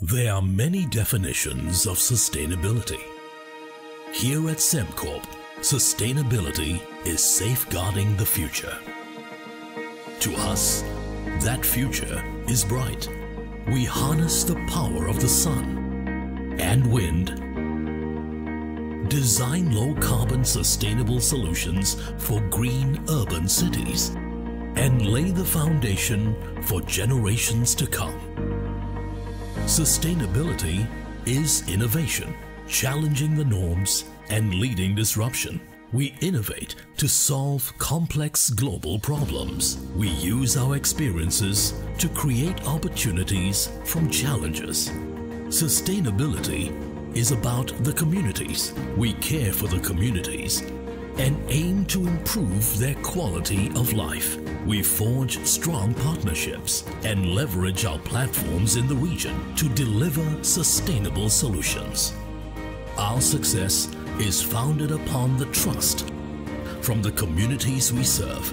There are many definitions of sustainability. Here at Sembcorp, sustainability is safeguarding the future. To us, that future is bright. We harness the power of the sun and wind, design low carbon sustainable solutions for green urban cities, and lay the foundation for generations to come. Sustainability is innovation, challenging the norms and leading disruption. We innovate to solve complex global problems. We use our experiences to create opportunities from challenges. Sustainability is about the communities. We care for the communities and aim to improve their quality of life. We forge strong partnerships and leverage our platforms in the region to deliver sustainable solutions. Our success is founded upon the trust from the communities we serve.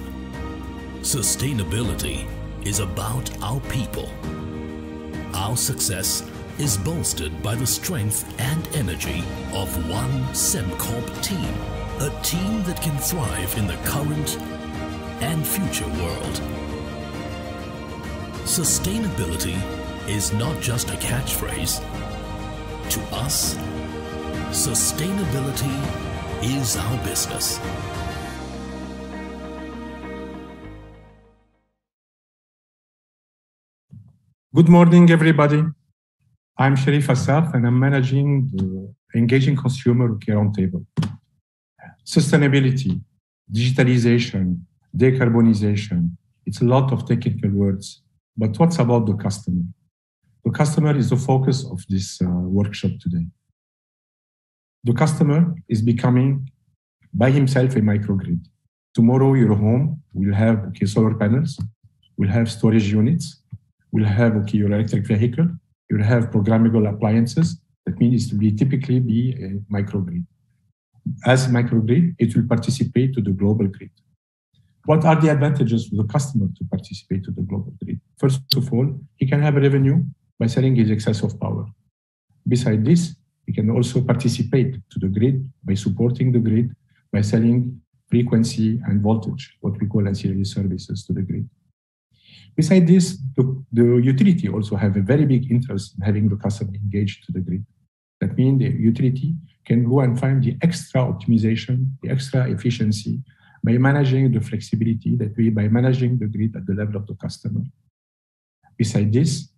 Sustainability is about our people. Our success is bolstered by the strength and energy of one Sembcorp team a team that can thrive in the current and future world. Sustainability is not just a catchphrase. To us, sustainability is our business. Good morning, everybody. I'm Sharif Assaf, and I'm managing the Engaging Consumer Care Roundtable sustainability, digitalization, decarbonization. It's a lot of technical words. But what's about the customer? The customer is the focus of this uh, workshop today. The customer is becoming by himself a microgrid. Tomorrow, your home will have okay, solar panels, will have storage units, will have okay, your electric vehicle, you'll have programmable appliances. That means it will typically be a microgrid as microgrid, it will participate to the global grid. What are the advantages for the customer to participate to the global grid? First of all, he can have a revenue by selling his excess of power. Beside this, he can also participate to the grid by supporting the grid by selling frequency and voltage, what we call ancillary services to the grid. Beside this, the, the utility also have a very big interest in having the customer engaged to the grid. That means the utility can go and find the extra optimization, the extra efficiency by managing the flexibility that we, by managing the grid at the level of the customer. Beside this,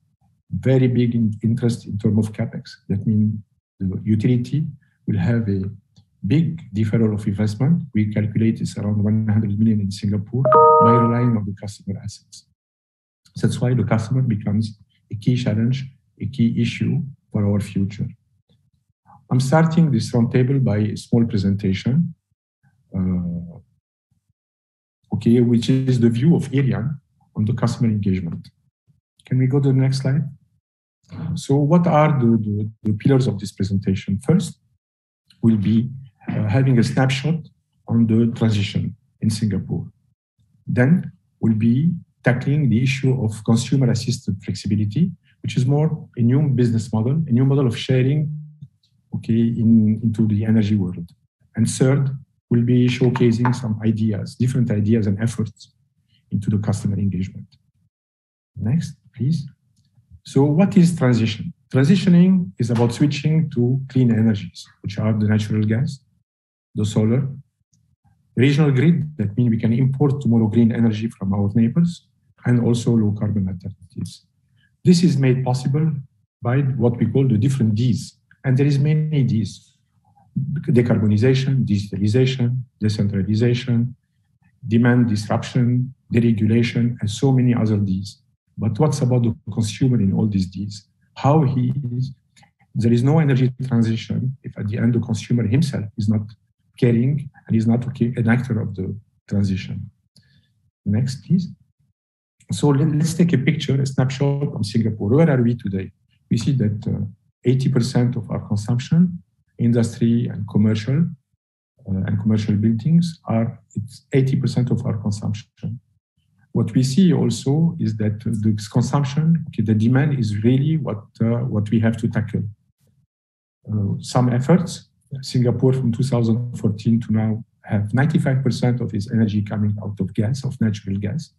very big interest in terms of capex. That means the utility will have a big deferral of investment. We calculate it's around 100 million in Singapore by relying on the customer assets. That's why the customer becomes a key challenge, a key issue for our future. I'm starting this roundtable by a small presentation, uh, okay, which is the view of ERI@N on the customer engagement. Can we go to the next slide? So what are the, the, the pillars of this presentation? First, will be uh, having a snapshot on the transition in Singapore. Then will be tackling the issue of consumer-assisted flexibility, which is more a new business model, a new model of sharing okay, in, into the energy world. And third, we'll be showcasing some ideas, different ideas and efforts into the customer engagement. Next, please. So what is transition? Transitioning is about switching to clean energies, which are the natural gas, the solar, regional grid, that means we can import tomorrow green energy from our neighbors, and also low carbon alternatives. This is made possible by what we call the different Ds and there is many these Decarbonization, digitalization, decentralization, demand disruption, deregulation, and so many other Ds. But what's about the consumer in all these Ds? How he is, there is no energy transition if at the end the consumer himself is not caring and is not an actor of the transition. Next, please. So let's take a picture, a snapshot of Singapore. Where are we today? We see that uh, 80% of our consumption, industry and commercial, uh, and commercial buildings are it's 80% of our consumption. what we see also is that the consumption, okay, the demand is really what, uh, what we have to tackle. Uh, some efforts, Singapore from 2014 to now have 95% of its energy coming out of gas, of natural gas.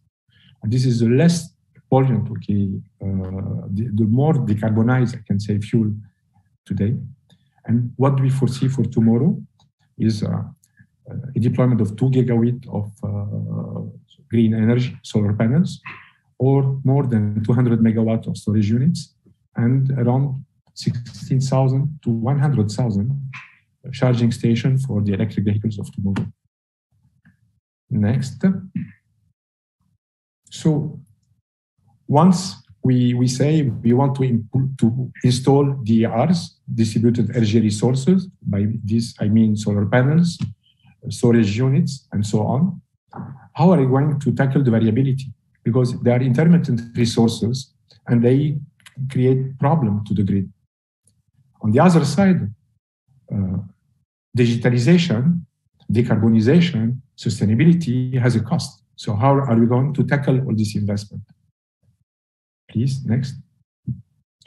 And this is the less pollutant, okay, uh, the, the, more decarbonized, I can say, fuel today. And what we foresee for tomorrow is uh, a deployment of 2 gigawatt of uh, green energy, solar panels, or more than 200 megawatt of storage units, and around 16,000 to 100,000 charging stations for the electric vehicles of tomorrow. Next. So once we, we say we want to, to install DERs, distributed energy resources, by this I mean solar panels, storage units, and so on, how are we going to tackle the variability? Because they are intermittent resources and they create problem to the grid. On the other side, uh, digitalization, decarbonization, sustainability has a cost. So how are we going to tackle all this investment? Please, next.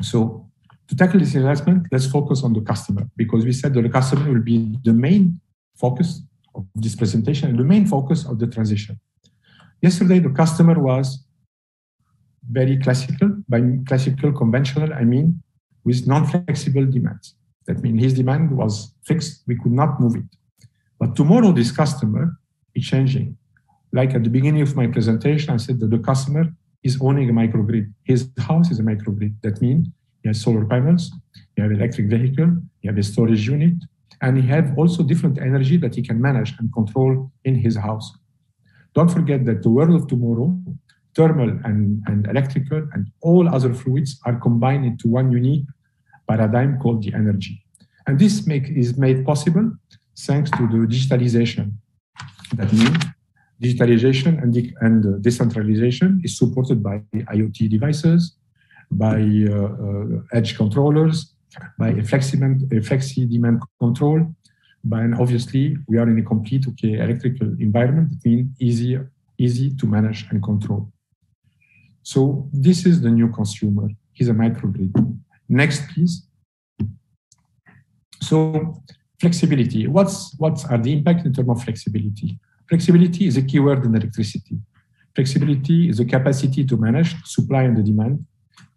So to tackle this investment, let's focus on the customer because we said that the customer will be the main focus of this presentation and the main focus of the transition. Yesterday, the customer was very classical. By classical, conventional, I mean with non-flexible demands. That means his demand was fixed. We could not move it. But tomorrow, this customer is changing. Like at the beginning of my presentation, I said that the customer is owning a microgrid. His house is a microgrid. That means he has solar panels, he have electric vehicle, he have a storage unit, and he have also different energy that he can manage and control in his house. Don't forget that the world of tomorrow, thermal and, and electrical and all other fluids are combined into one unique paradigm called the energy. And this make, is made possible thanks to the digitalization. That means digitalization and, de- and decentralization is supported by IoT devices, by uh, uh, edge controllers, by a flexi demand control. But obviously, we are in a complete okay, electrical environment that means easy, easy to manage and control. So this is the new consumer. He's a microgrid. Next, please. So flexibility. What's what are the impact in terms of flexibility? Flexibility is a keyword in electricity. Flexibility is the capacity to manage supply and the demand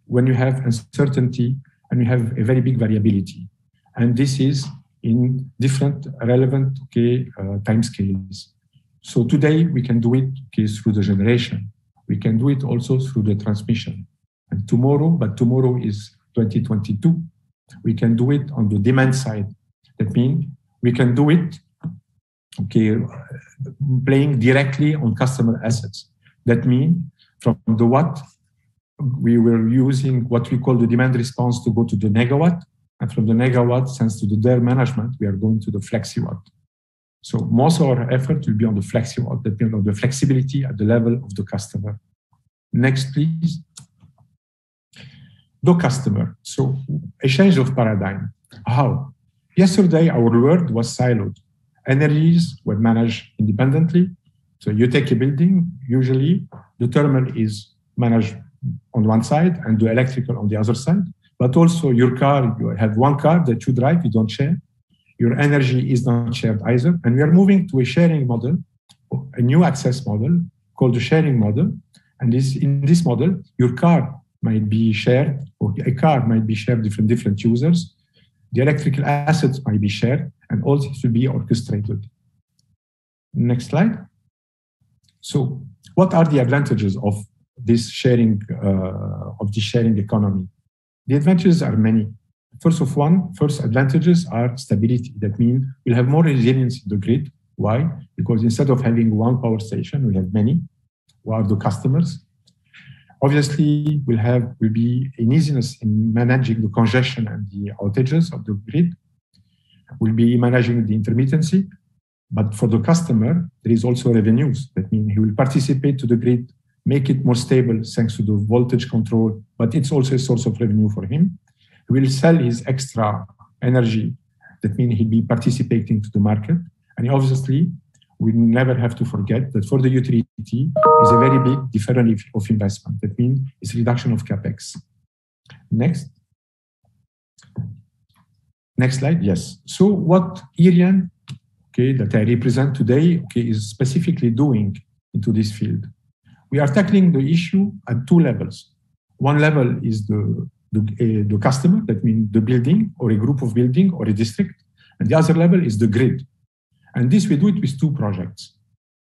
when you have uncertainty and you have a very big variability. And this is in different relevant okay, uh, time scales. So today we can do it okay, through the generation. We can do it also through the transmission. And tomorrow, but tomorrow is 2022, we can do it on the demand side. That means we can do it okay, playing directly on customer assets. That means from the what we were using what we call the demand response to go to the negawatt. And from the negawatt, thanks to the DER management, we are going to the flexiwatt. So most of our effort will be on the flexiwatt, depending on the flexibility at the level of the customer. Next, please. The customer. So a change of paradigm. How? Yesterday, our world was siloed. Energies were managed independently. So you take a building, usually the thermal is managed on one side and the electrical on the other side. But also your car, you have one car that you drive, you don't share. Your energy is not shared either. And we are moving to a sharing model, a new access model called the sharing model. And this, in this model, your car might be shared, or a car might be shared different different users. The electrical assets might be shared, and all this will be orchestrated. Next slide. So, what are the advantages of this sharing uh, of the sharing economy. The advantages are many. First of one, first advantages are stability. That means we'll have more resilience in the grid. Why? Because instead of having one power station, we have many, who are the customers. Obviously, we'll have will be an easiness in managing the congestion and the outages of the grid. We'll be managing the intermittency. But for the customer, there is also revenues. That means he will participate to the grid make it more stable thanks to the voltage control, but it's also a source of revenue for him. He will sell his extra energy. That means he'll be participating to the market. And obviously, we never have to forget that for the utility is a very big difference of investment. That means it's reduction of capex. Next. Next slide. Yes. So what ERI@N, okay, that I represent today, okay, is specifically doing into this field. We are tackling the issue at two levels. One level is the the, uh, the customer, that means the building or a group of building or a district, and the other level is the grid. And this we do it with two projects.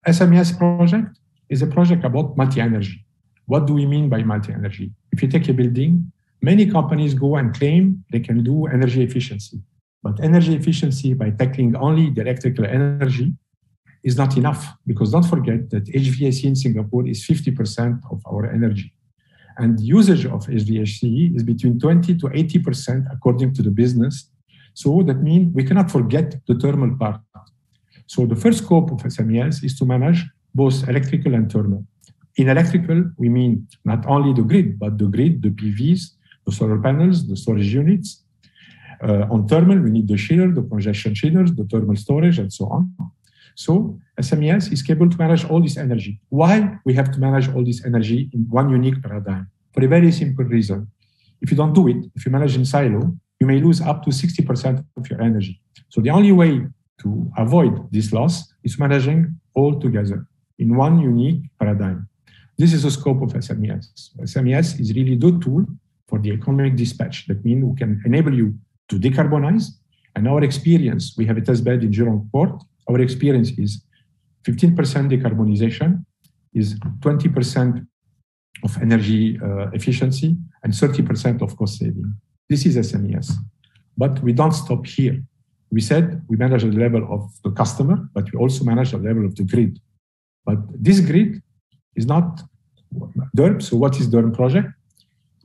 SMES project is a project about multi-energy. What do we mean by multi-energy? If you take a building, Many companies go and claim they can do energy efficiency. But energy efficiency by tackling only the electrical energy is not enough because don't forget that HVAC in Singapore is 50% of our energy. And usage of HVAC is between 20 to 80% according to the business. So that means we cannot forget the thermal part. So the first scope of SMES is to manage both electrical and thermal. In electrical, we mean not only the grid, but the grid, the PVs, the solar panels, the storage units. Uh, on thermal, we need the chiller, the congestion chillers, the thermal storage, and so on. So SMES is capable to manage all this energy. Why we have to manage all this energy in one unique paradigm? For a very simple reason. If you don't do it, if you manage in silo, you may lose up to 60% of your energy. So the only way to avoid this loss is managing all together in one unique paradigm. This is the scope of SMES. SMES is really the tool for the economic dispatch. That means we can enable you to decarbonize. And our experience, we have a test bed in Jurong Port. Our experience is 15% decarbonization is 20% of energy uh, efficiency and 30% of cost saving. This is SMES. But we don't stop here. We said we manage the level of the customer, but we also manage the level of the grid. But this grid is not DERM. So what is DERM project?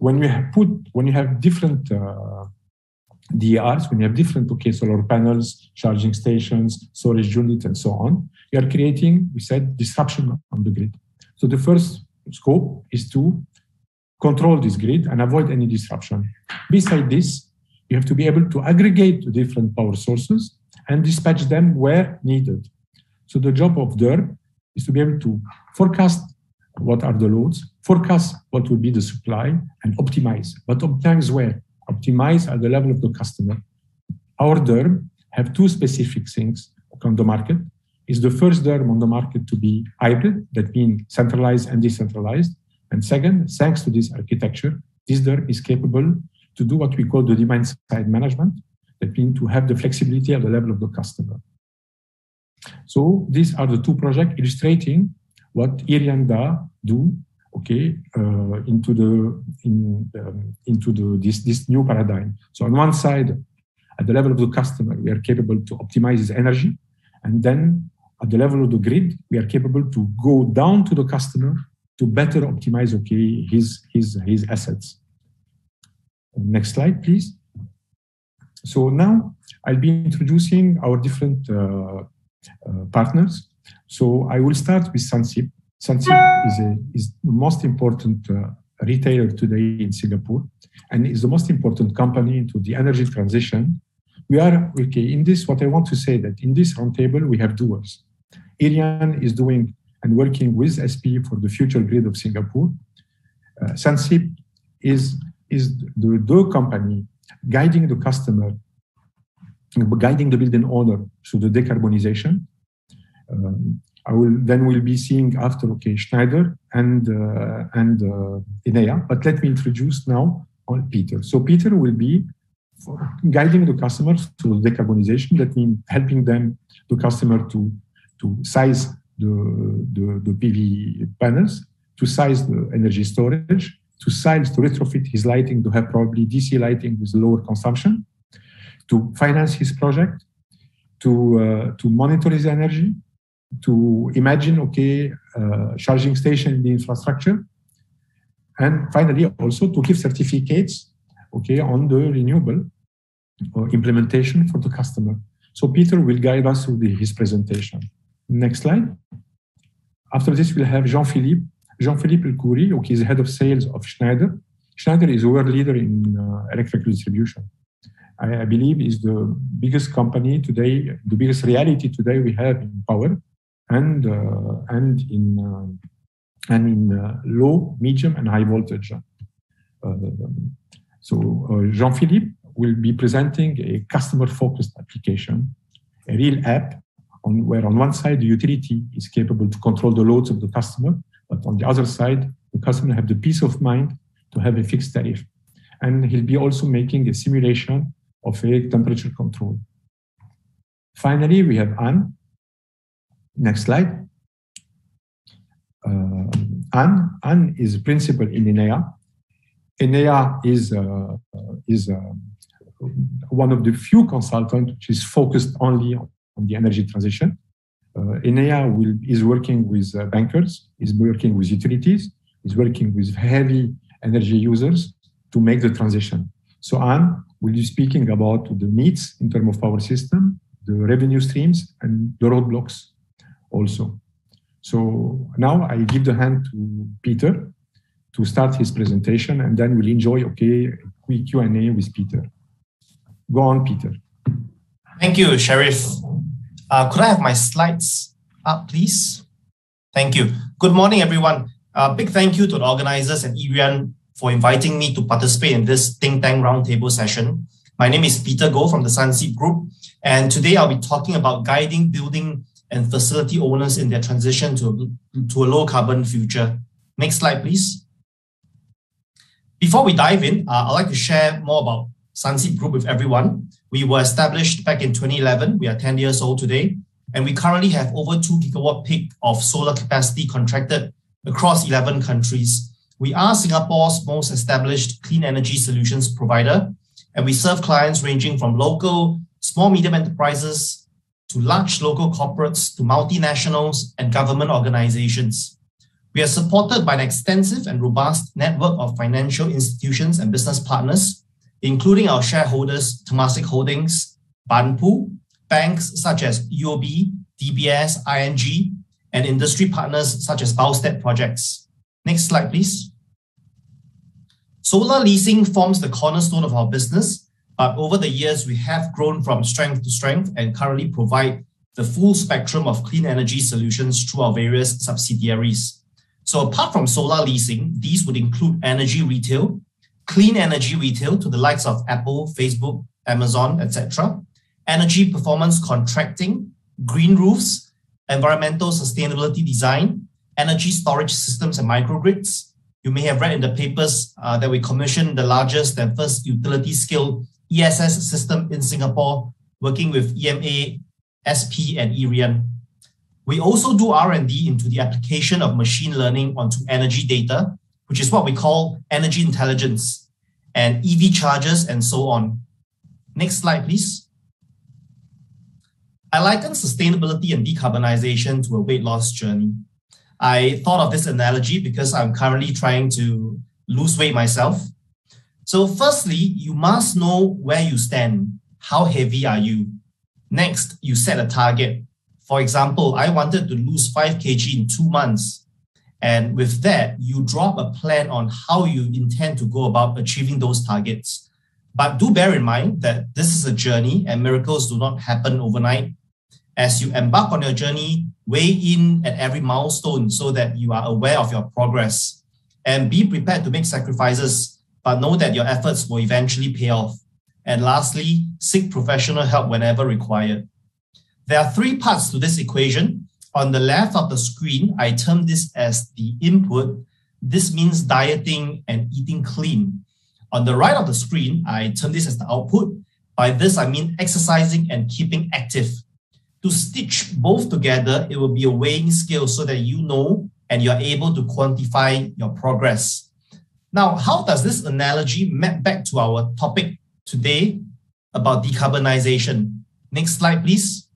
When you have put when you have different uh, when you have different okay solar panels, charging stations, storage units, and so on, you are creating, we said, disruption on the grid. So the first scope is to control this grid and avoid any disruption. Beside this, you have to be able to aggregate different power sources and dispatch them where needed. So the job of DERM is to be able to forecast what are the loads, forecast what will be the supply, and optimize. But optimize where? Optimize at the level of the customer. Our DERM have two specific things on the market. Is the first DERM on the market to be hybrid, that means centralized and decentralized. And second, thanks to this architecture, this DERM is capable to do what we call the demand side management, that means to have the flexibility at the level of the customer. So these are the two projects illustrating what Irianda do, okay, uh, into the in, um, into the this this new paradigm. So on one side, at the level of the customer, we are capable to optimize his energy, and then at the level of the grid, we are capable to go down to the customer to better optimize okay his his his assets. Next slide, please. So now I'll be introducing our different uh, uh, partners. So I will start with Sunseap. Sunseap is, a, is the most important uh, retailer today in Singapore and is the most important company into the energy transition. We are, okay, in this, what I want to say that in this roundtable, we have doers. ERI@N is doing and working with SP for the future grid of Singapore. Uh, Sunseap is, is the, the company guiding the customer, guiding the building owner through the decarbonization. Um, I will then we'll be seeing after okay Schneider and uh, and uh, Enea. But let me introduce now on Peter. So Peter will be guiding the customers to decarbonization. That means helping them, the customer, to to size the, the, the PV panels, to size the energy storage, to size to retrofit his lighting to have probably DC lighting with lower consumption, to finance his project, to uh, to monitor his energy, to imagine, okay, uh, charging station in the infrastructure. And finally, also to give certificates, okay, on the renewable uh, implementation for the customer. So Peter will guide us through the, his presentation. Next slide. After this, we'll have Jean-Philippe. Jean-Philippe El okay, is head of sales of Schneider. Schneider is world leader in uh, electrical distribution. I, I believe is the biggest company today, the biggest reality today we have in power and uh, and in uh, and in uh, low, medium, and high voltage. so Jean-Philippe will be presenting a customer-focused application, a real app on where on one side the utility is capable to control the loads of the customer, but on the other side, the customer have the peace of mind to have a fixed tariff. And he'll be also making a simulation of a temperature control. Finally, we have Anne. Next slide. Uh, Anne, Anne is a principal in Enea. Enea is, uh, is uh, one of the few consultants which is focused only on the energy transition. Uh, Enea will, is working with uh, bankers, is working with utilities, is working with heavy energy users to make the transition. So Anne will be speaking about the needs in terms of power system, the revenue streams, and the roadblocks also. So now I give the hand to Peter to start his presentation, and then we'll enjoy, okay, a quick Q&A with Peter. Go on, Peter. Thank you, Sheriff. Uh, could I have my slides up, please? Thank you. Good morning, everyone. Uh, big thank you to the organizers and ERIAN for inviting me to participate in this think tank roundtable session. My name is Peter Goh from the Sunseap Group, and today I'll be talking about guiding building and facility owners in their transition to, to a low carbon future. Next slide, please. Before we dive in, uh, I'd like to share more about Sunseap Group with everyone. We were established back in 2011. We are 10 years old today, and we currently have over 2 gigawatt peak of solar capacity contracted across 11 countries. We are Singapore's most established clean energy solutions provider, and we serve clients ranging from local, small, medium enterprises to large local corporates to multinationals and government organizations. We are supported by an extensive and robust network of financial institutions and business partners including our shareholders, Temasek Holdings, Banpu, banks such as UOB, DBS, ING, and industry partners such as Boustead Projects. Next slide, please. Solar leasing forms the cornerstone of our business, but over the years, we have grown from strength to strength and currently provide the full spectrum of clean energy solutions through our various subsidiaries. So apart from solar leasing, these would include energy retail, clean energy retail to the likes of Apple, Facebook, Amazon, etc., energy performance contracting, green roofs, environmental sustainability design, energy storage systems and microgrids. You may have read in the papers uh, that we commissioned the largest and first utility scale ESS system in Singapore, working with EMA, SP, and ERIAN. We also do R&D into the application of machine learning onto energy data which is what we call energy intelligence, and EV charges, and so on. Next slide, please. I liken sustainability and decarbonization to a weight loss journey. I thought of this analogy because I'm currently trying to lose weight myself. So, firstly, you must know where you stand. How heavy are you? Next, you set a target. For example, I wanted to lose 5 kg in two months. And with that, you drop a plan on how you intend to go about achieving those targets. But do bear in mind that this is a journey and miracles do not happen overnight. As you embark on your journey, weigh in at every milestone so that you are aware of your progress. And be prepared to make sacrifices, but know that your efforts will eventually pay off. And lastly, seek professional help whenever required. There are three parts to this equation on the left of the screen, I term this as the input. This means dieting and eating clean. On the right of the screen, I term this as the output. By this, I mean exercising and keeping active. To stitch both together, it will be a weighing scale so that you know and you're able to quantify your progress. Now, how does this analogy map back to our topic today about decarbonization? Next slide, please.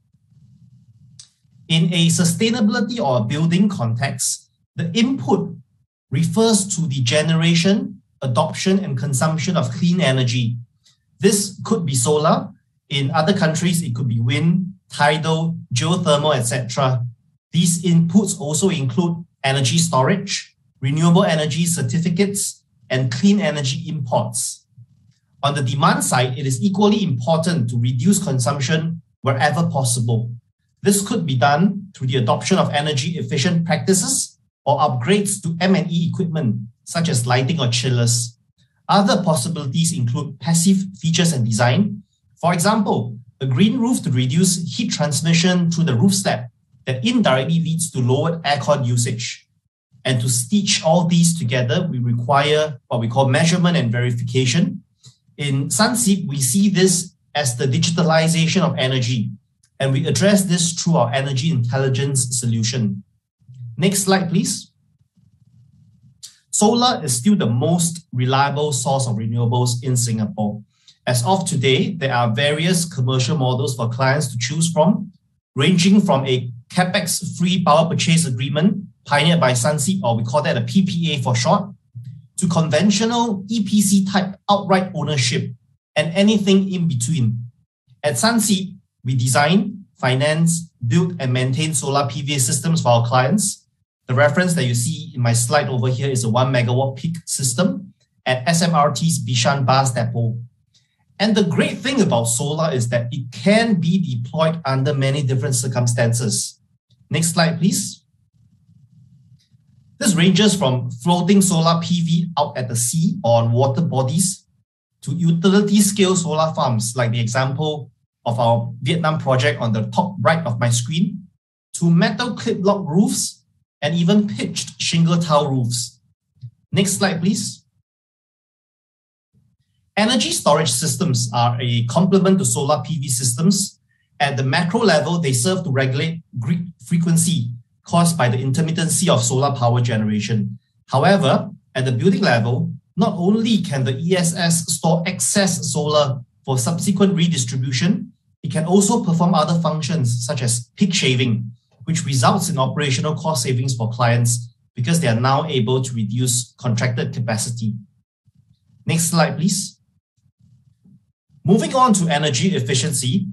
In a sustainability or building context, the input refers to the generation, adoption, and consumption of clean energy. This could be solar. In other countries, it could be wind, tidal, geothermal, etc. These inputs also include energy storage, renewable energy certificates, and clean energy imports. On the demand side, it is equally important to reduce consumption wherever possible. This could be done through the adoption of energy efficient practices or upgrades to M&E equipment, such as lighting or chillers. Other possibilities include passive features and design. For example, a green roof to reduce heat transmission through the roof slab that indirectly leads to lowered aircon usage. And to stitch all these together, we require what we call measurement and verification. In Sunseap, we see this as the digitalization of energy, and we address this through our energy intelligence solution. Next slide, please. Solar is still the most reliable source of renewables in Singapore. As of today, there are various commercial models for clients to choose from, ranging from a capex free power purchase agreement pioneered by Sunseap, or we call that a PPA for short, to conventional EPC type outright ownership and anything in between. At Sunseap, we design, finance, build, and maintain solar PV systems for our clients. The reference that you see in my slide over here is a one megawatt peak system at SMRT's Bishan Bus Depot. And the great thing about solar is that it can be deployed under many different circumstances. Next slide, please. This ranges from floating solar PV out at the sea or on water bodies to utility scale solar farms, like the example of our Vietnam project on the top right of my screen, to metal clip lock roofs and even pitched shingle tile roofs. Next slide, please. Energy storage systems are a complement to solar PV systems. At the macro level, they serve to regulate grid frequency caused by the intermittency of solar power generation. However, at the building level, not only can the ESS store excess solar for subsequent redistribution, it can also perform other functions such as peak shaving, which results in operational cost savings for clients because they are now able to reduce contracted capacity. Next slide, please. Moving on to energy efficiency,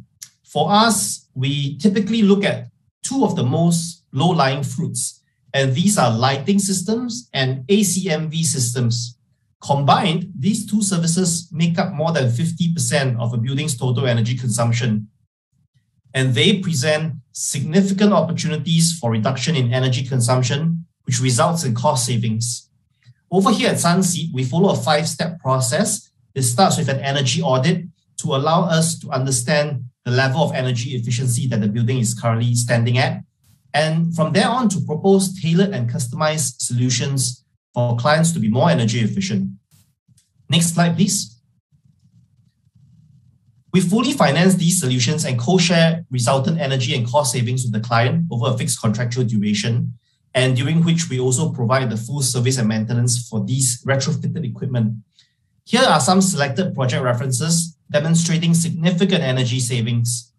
for us, we typically look at two of the most low-lying fruits, and these are lighting systems and ACMV systems. Combined, these two services make up more than 50% of a building's total energy consumption. And they present significant opportunities for reduction in energy consumption, which results in cost savings. Over here at Sunseap, we follow a five-step process. It starts with an energy audit to allow us to understand the level of energy efficiency that the building is currently standing at. And from there on to propose tailored and customized solutions for clients to be more energy efficient. Next slide, please. We fully finance these solutions and co-share resultant energy and cost savings with the client over a fixed contractual duration, and during which we also provide the full service and maintenance for these retrofitted equipment. Here are some selected project references demonstrating significant energy savings.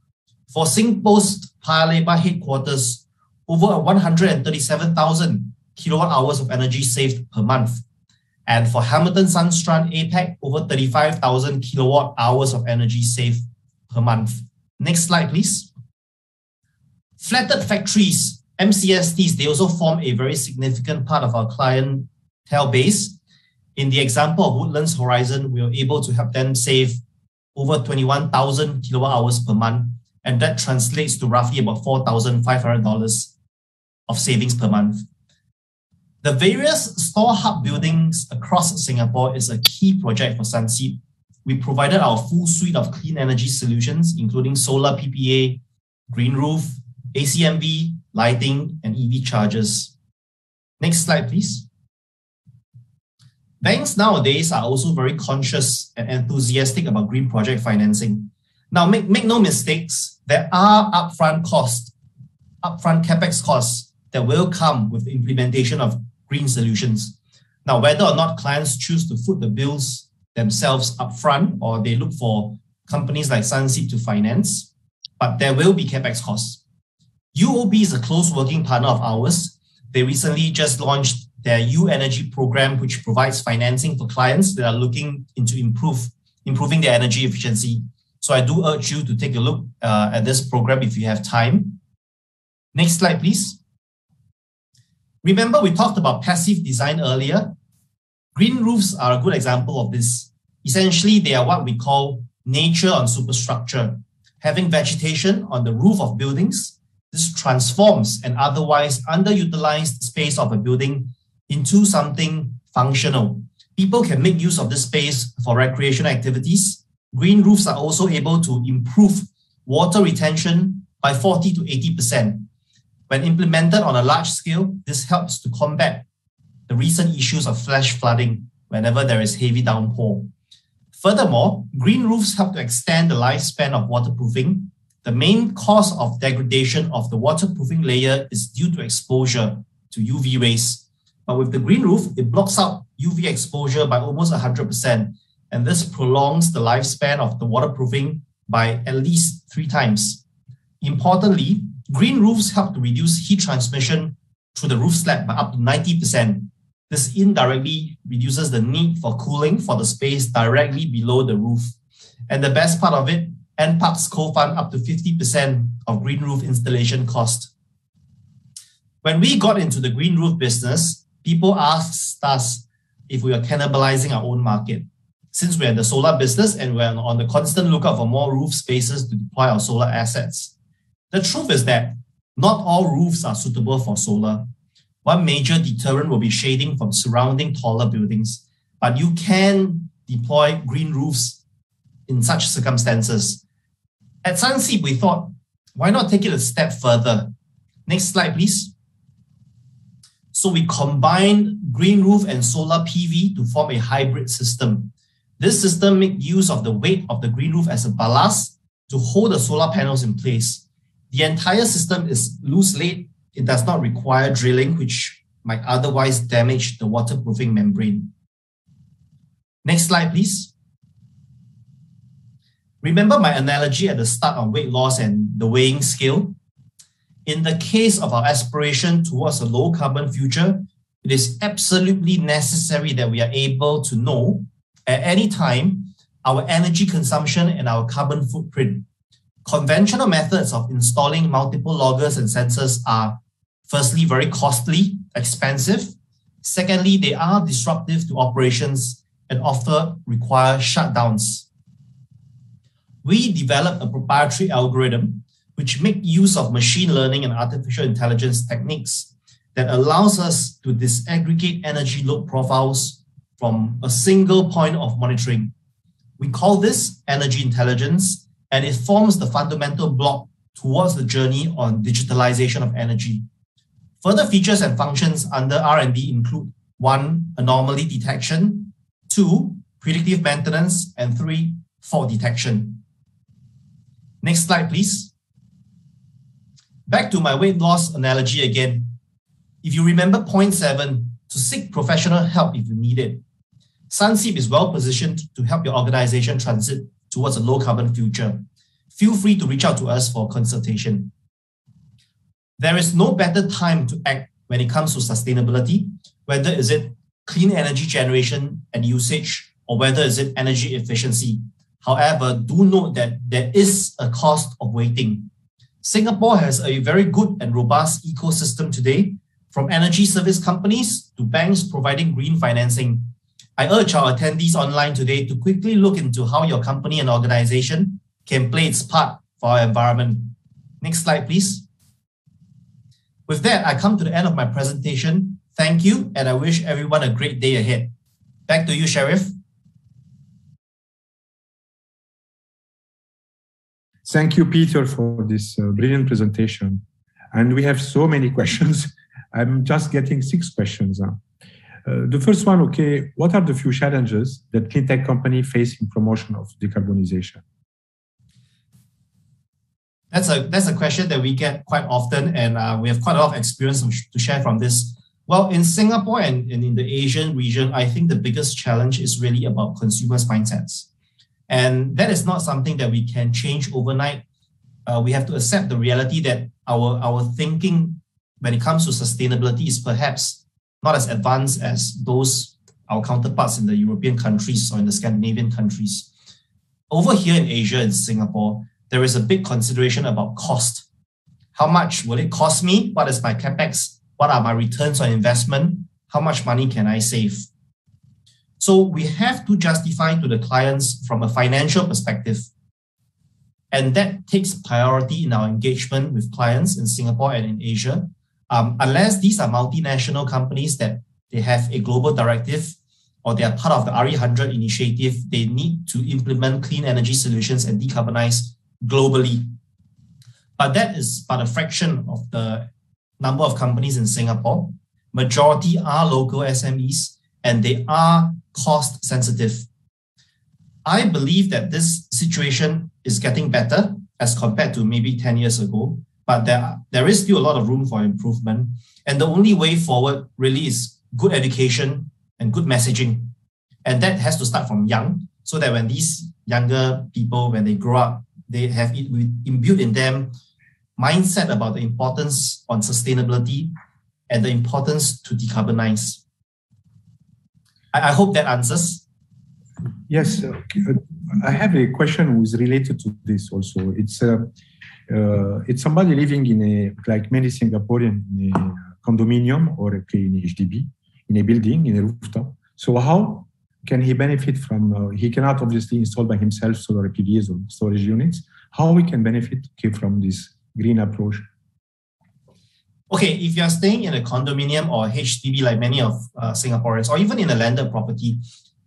For SingPost Paya Lebar headquarters, over 137,000 kilowatt hours of energy saved per month. And for Hamilton Sundstrand APAC, over 35,000 kilowatt hours of energy saved per month. Next slide, please. Flatted factories, MCSTs, they also form a very significant part of our clientele base. In the example of Woodlands Horizon, we were able to help them save over 21,000 kilowatt hours per month, and that translates to roughly about $4,500 of savings per month. The various StorHub buildings across Singapore is a key project for Sunseap. We provided our full suite of clean energy solutions, including solar PPA, green roof, ACMV, lighting, and EV chargers. Next slide, please. Banks nowadays are also very conscious and enthusiastic about green project financing. Now, make, make no mistakes, there are upfront costs, upfront capex costs that will come with the implementation of green solutions. Now, whether or not clients choose to foot the bills themselves upfront or they look for companies like Sunseap to finance, but there will be capex costs. UOB is a close working partner of ours. They recently just launched their U Energy program, which provides financing for clients that are looking into improve improving their energy efficiency. So I do urge you to take a look uh, at this program if you have time. Next slide, please. Remember, we talked about passive design earlier. Green roofs are a good example of this. Essentially, they are what we call nature on superstructure, having vegetation on the roof of buildings this transforms an otherwise underutilized space of a building into something functional. People can make use of this space for recreational activities. Green roofs are also able to improve water retention by 40 to 80%. When implemented on a large scale, this helps to combat the recent issues of flash flooding whenever there is heavy downpour. Furthermore, green roofs help to extend the lifespan of waterproofing. The main cause of degradation of the waterproofing layer is due to exposure to UV rays. But with the green roof, it blocks out UV exposure by almost 100%, and this prolongs the lifespan of the waterproofing by at least three times. Importantly, green roofs help to reduce heat transmission through the roof slab by up to 90%. This indirectly reduces the need for cooling for the space directly below the roof. And the best part of it, NParks co-fund up to 50% of green roof installation cost. When we got into the green roof business, people asked us if we are cannibalizing our own market. Since we're in the solar business and we're on the constant lookout for more roof spaces to deploy our solar assets. The truth is that not all roofs are suitable for solar. One major deterrent will be shading from surrounding taller buildings, but you can deploy green roofs in such circumstances. At Sunseap, we thought, why not take it a step further? Next slide, please. So we combined green roof and solar PV to form a hybrid system. This system makes use of the weight of the green roof as a ballast to hold the solar panels in place. The entire system is loose laid it does not require drilling, which might otherwise damage the waterproofing membrane. Next slide, please. Remember my analogy at the start on weight loss and the weighing scale? In the case of our aspiration towards a low carbon future, it is absolutely necessary that we are able to know at any time our energy consumption and our carbon footprint. Conventional methods of installing multiple loggers and sensors are firstly, very costly, expensive. Secondly, they are disruptive to operations and often require shutdowns. We developed a proprietary algorithm which make use of machine learning and artificial intelligence techniques that allows us to disaggregate energy load profiles from a single point of monitoring. We call this energy intelligence, and it forms the fundamental block towards the journey on digitalization of energy. Further features and functions under R&D include one, anomaly detection, two, predictive maintenance, and three, fault detection. Next slide, please. Back to my weight loss analogy again. If you remember point seven, to seek professional help if you need it. Sunseap is well positioned to help your organization transit towards a low carbon future. Feel free to reach out to us for consultation. There is no better time to act when it comes to sustainability, whether is it clean energy generation and usage, or whether is it energy efficiency. However, do note that there is a cost of waiting. Singapore has a very good and robust ecosystem today, from energy service companies to banks providing green financing. I urge our attendees online today to quickly look into how your company and organization can play its part for our environment. Next slide, please. With that, I come to the end of my presentation. Thank you, and I wish everyone a great day ahead. Back to you, Sheriff. Thank you, Peter, for this uh, brilliant presentation. And we have so many questions. I'm just getting six questions. Uh, the first one, okay, what are the few challenges that clean tech company face in promotion of decarbonization? That's a that's a question that we get quite often, and uh, we have quite a lot of experience to share from this. Well, in Singapore and, and in the Asian region, I think the biggest challenge is really about consumers' mindsets. And that is not something that we can change overnight. Uh, we have to accept the reality that our, our thinking when it comes to sustainability is perhaps not as advanced as those our counterparts in the European countries or in the Scandinavian countries. Over here in Asia, in Singapore, there is a big consideration about cost. How much will it cost me? What is my capex? What are my returns on investment? How much money can I save? So we have to justify to the clients from a financial perspective. And that takes priority in our engagement with clients in Singapore and in Asia. Um, unless these are multinational companies that they have a global directive or they are part of the RE100 initiative, they need to implement clean energy solutions and decarbonize globally. But that is but a fraction of the number of companies in Singapore. Majority are local SMEs and they are cost sensitive. I believe that this situation is getting better as compared to maybe 10 years ago, but there, there is still a lot of room for improvement. And the only way forward really is good education and good messaging. And that has to start from young, so that when these younger people, when they grow up, they have it imbued in them mindset about the importance on sustainability and the importance to decarbonize. I, I hope that answers. Yes, uh, I have a question which is related to this also. It's uh, it's somebody living in a like many Singaporean in a condominium or a, in a HDB in a building in a rooftop. So how can he benefit from? Uh, he cannot obviously install by himself solar PVs or storage units. How we can benefit from this green approach? Okay, if you're staying in a condominium or HDB like many of uh, Singaporeans, or even in a landed property,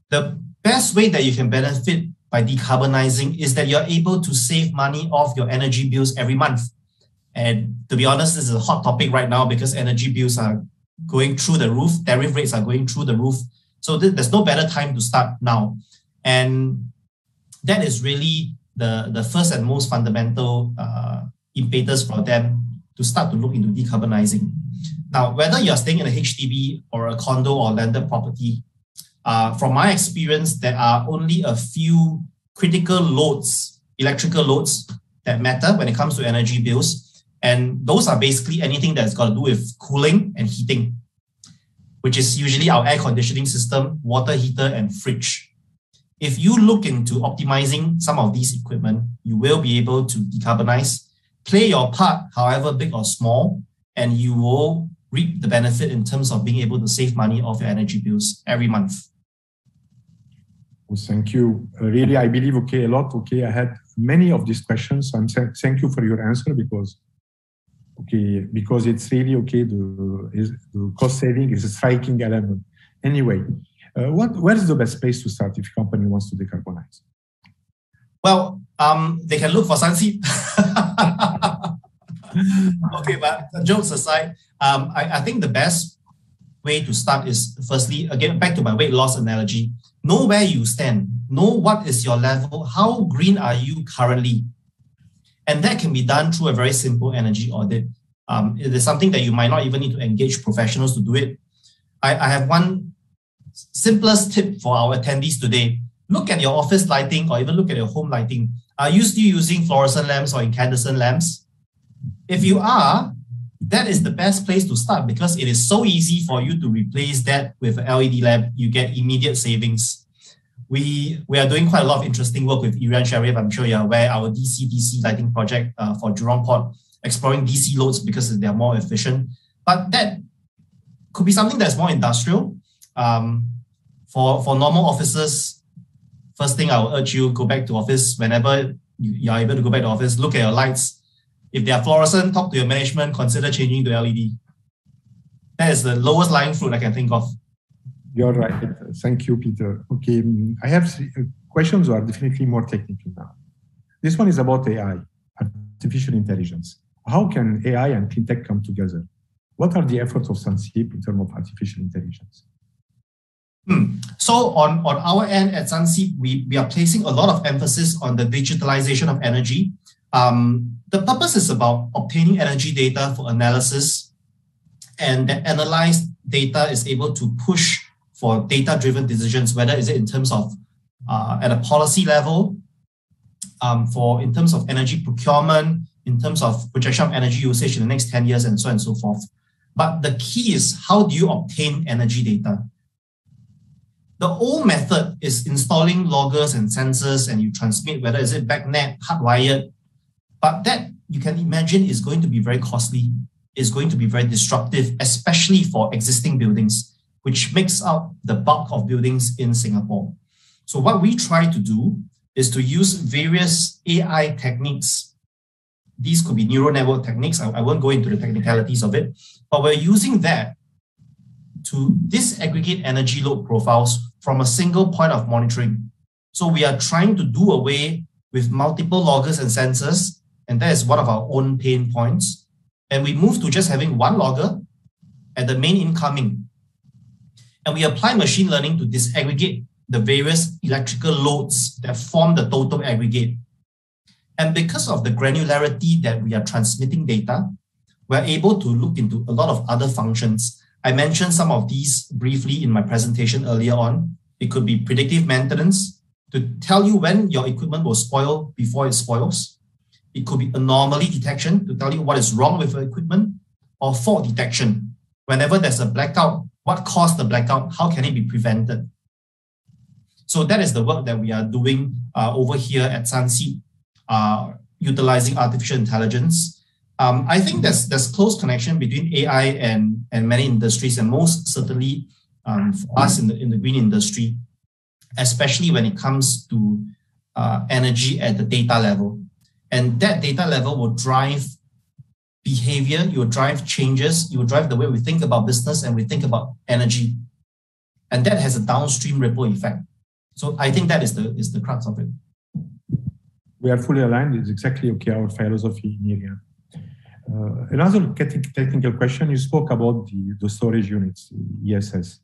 the best way that you can benefit by decarbonizing is that you're able to save money off your energy bills every month. And to be honest, this is a hot topic right now because energy bills are going through the roof, tariff rates are going through the roof. So th- there's no better time to start now. And that is really the, the first and most fundamental uh, impetus for them to start to look into decarbonizing. Now, whether you're staying in a HDB or a condo or landed property, uh, from my experience, there are only a few critical loads, electrical loads that matter when it comes to energy bills. And those are basically anything that's got to do with cooling and heating, which is usually our air conditioning system, water heater, and fridge. If you look into optimizing some of these equipment, you will be able to decarbonize play your part, however big or small, and you will reap the benefit in terms of being able to save money off your energy bills every month. Well, thank you. Uh, really, I believe, okay, a lot. Okay, I had many of these questions. And thank you for your answer because, okay, because it's really, okay, the, is, the cost saving is a striking element. Anyway, uh, what, where is the best place to start if a company wants to decarbonize? Well, um, they can look for Sunseap. okay, but jokes aside, um, I, I think the best way to start is firstly, again, back to my weight loss analogy. Know where you stand. Know what is your level. How green are you currently? And that can be done through a very simple energy audit. Um, it is something that you might not even need to engage professionals to do it. I, I have one simplest tip for our attendees today. Look at your office lighting or even look at your home lighting. Are you still using fluorescent lamps or incandescent lamps? If you are, that is the best place to start because it is so easy for you to replace that with LED lamp. You get immediate savings. We, we are doing quite a lot of interesting work with ERI@N Sharif. I'm sure you're aware, our DC DC lighting project uh, for Jurong Port, exploring DC loads because they're more efficient. But that could be something that's more industrial. Um, for, for normal offices, first thing I will urge you, go back to office whenever you are able to go back to office, look at your lights. If they are fluorescent, talk to your management, consider changing to LED. That is the lowest lying fruit I can think of. You're right. Thank you, Peter. Okay, I have uh, questions are definitely more technical now. This one is about AI, artificial intelligence. How can AI and cleantech come together? What are the efforts of Sunseap in terms of artificial intelligence? Hmm. So on, on our end at Sunseap, we, we are placing a lot of emphasis on the digitalization of energy. Um, the purpose is about obtaining energy data for analysis, and the analyzed data is able to push for data-driven decisions, whether is it in terms of uh, at a policy level, um, for in terms of energy procurement, in terms of projection of energy usage in the next 10 years, and so on and so forth. But the key is how do you obtain energy data? The old method is installing loggers and sensors and you transmit whether is it BACnet, hardwired. But that you can imagine is going to be very costly, is going to be very disruptive, especially for existing buildings, which makes up the bulk of buildings in Singapore. So what we try to do is to use various AI techniques. These could be neural network techniques. I, I won't go into the technicalities of it, but we're using that to disaggregate energy load profiles from a single point of monitoring. So we are trying to do away with multiple loggers and sensors, and that is one of our own pain points. And we move to just having one logger at the main incoming. And we apply machine learning to disaggregate the various electrical loads that form the total aggregate. And because of the granularity that we are transmitting data, we're able to look into a lot of other functions. I mentioned some of these briefly in my presentation earlier on. It could be predictive maintenance to tell you when your equipment will spoil before it spoils. It could be anomaly detection to tell you what is wrong with the equipment or fault detection. Whenever there's a blackout, what caused the blackout? How can it be prevented? So that is the work that we are doing uh, over here at Sunseap, uh, utilizing artificial intelligence. Um, I think there's there's close connection between AI and, and many industries, and most certainly um, for us in the in the green industry, especially when it comes to uh, energy at the data level. And that data level will drive behavior, it will drive changes, it will drive the way we think about business and we think about energy. And that has a downstream ripple effect. So I think that is the is the crux of it. We are fully aligned. It's exactly okay our philosophy in here. Uh, another technical question. You spoke about the, the storage units, ESS.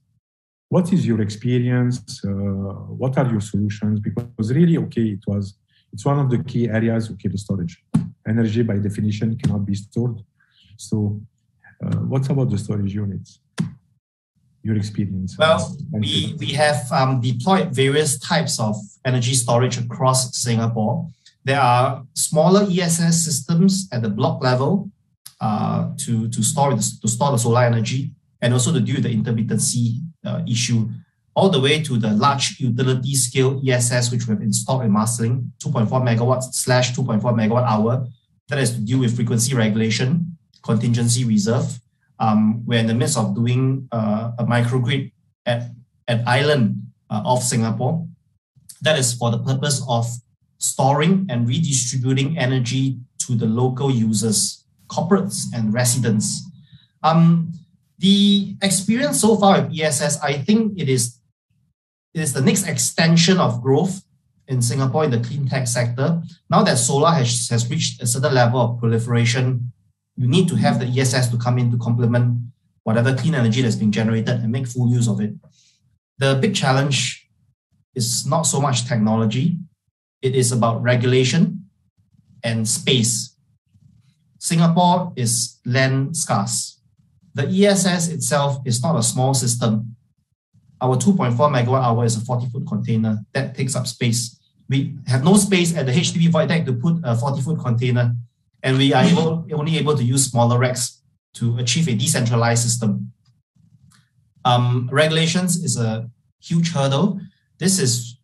What is your experience? Uh, what are your solutions? Because really, okay, it was it's one of the key areas. Okay, the storage energy by definition cannot be stored. So, uh, what's about the storage units? your experience? Well, we, we have um, deployed various types of energy storage across Singapore. There are smaller ESS systems at the block level uh, to, to, store the, to store the solar energy and also to deal with the intermittency uh, issue, all the way to the large utility scale ESS, which we have installed in Marsiling, 2.4 megawatts slash 2.4 megawatt hour. That is to deal with frequency regulation, contingency reserve, um, we're in the midst of doing uh, a microgrid at, at island uh, of Singapore. That is for the purpose of storing and redistributing energy to the local users, corporates and residents. Um, the experience so far with ESS, I think it is, is the next extension of growth in Singapore in the clean tech sector. Now that solar has, has reached a certain level of proliferation you need to have the ESS to come in to complement whatever clean energy that's being generated and make full use of it. The big challenge is not so much technology, it is about regulation and space. Singapore is land scarce. The ESS itself is not a small system. Our 2.4 megawatt hour is a 40 foot container that takes up space. We have no space at the HDB void deck to put a 40 foot container and we are able, only able to use smaller racks to achieve a decentralized system. Um, regulations is a huge hurdle. This is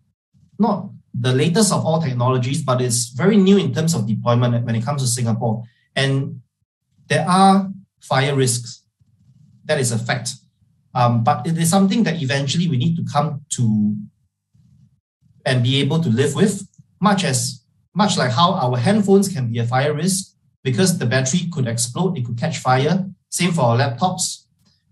not the latest of all technologies, but it's very new in terms of deployment when it comes to Singapore. And there are fire risks. That is a fact. Um, but it is something that eventually we need to come to and be able to live with, much as much like how our handphones can be a fire risk because the battery could explode, it could catch fire. Same for our laptops.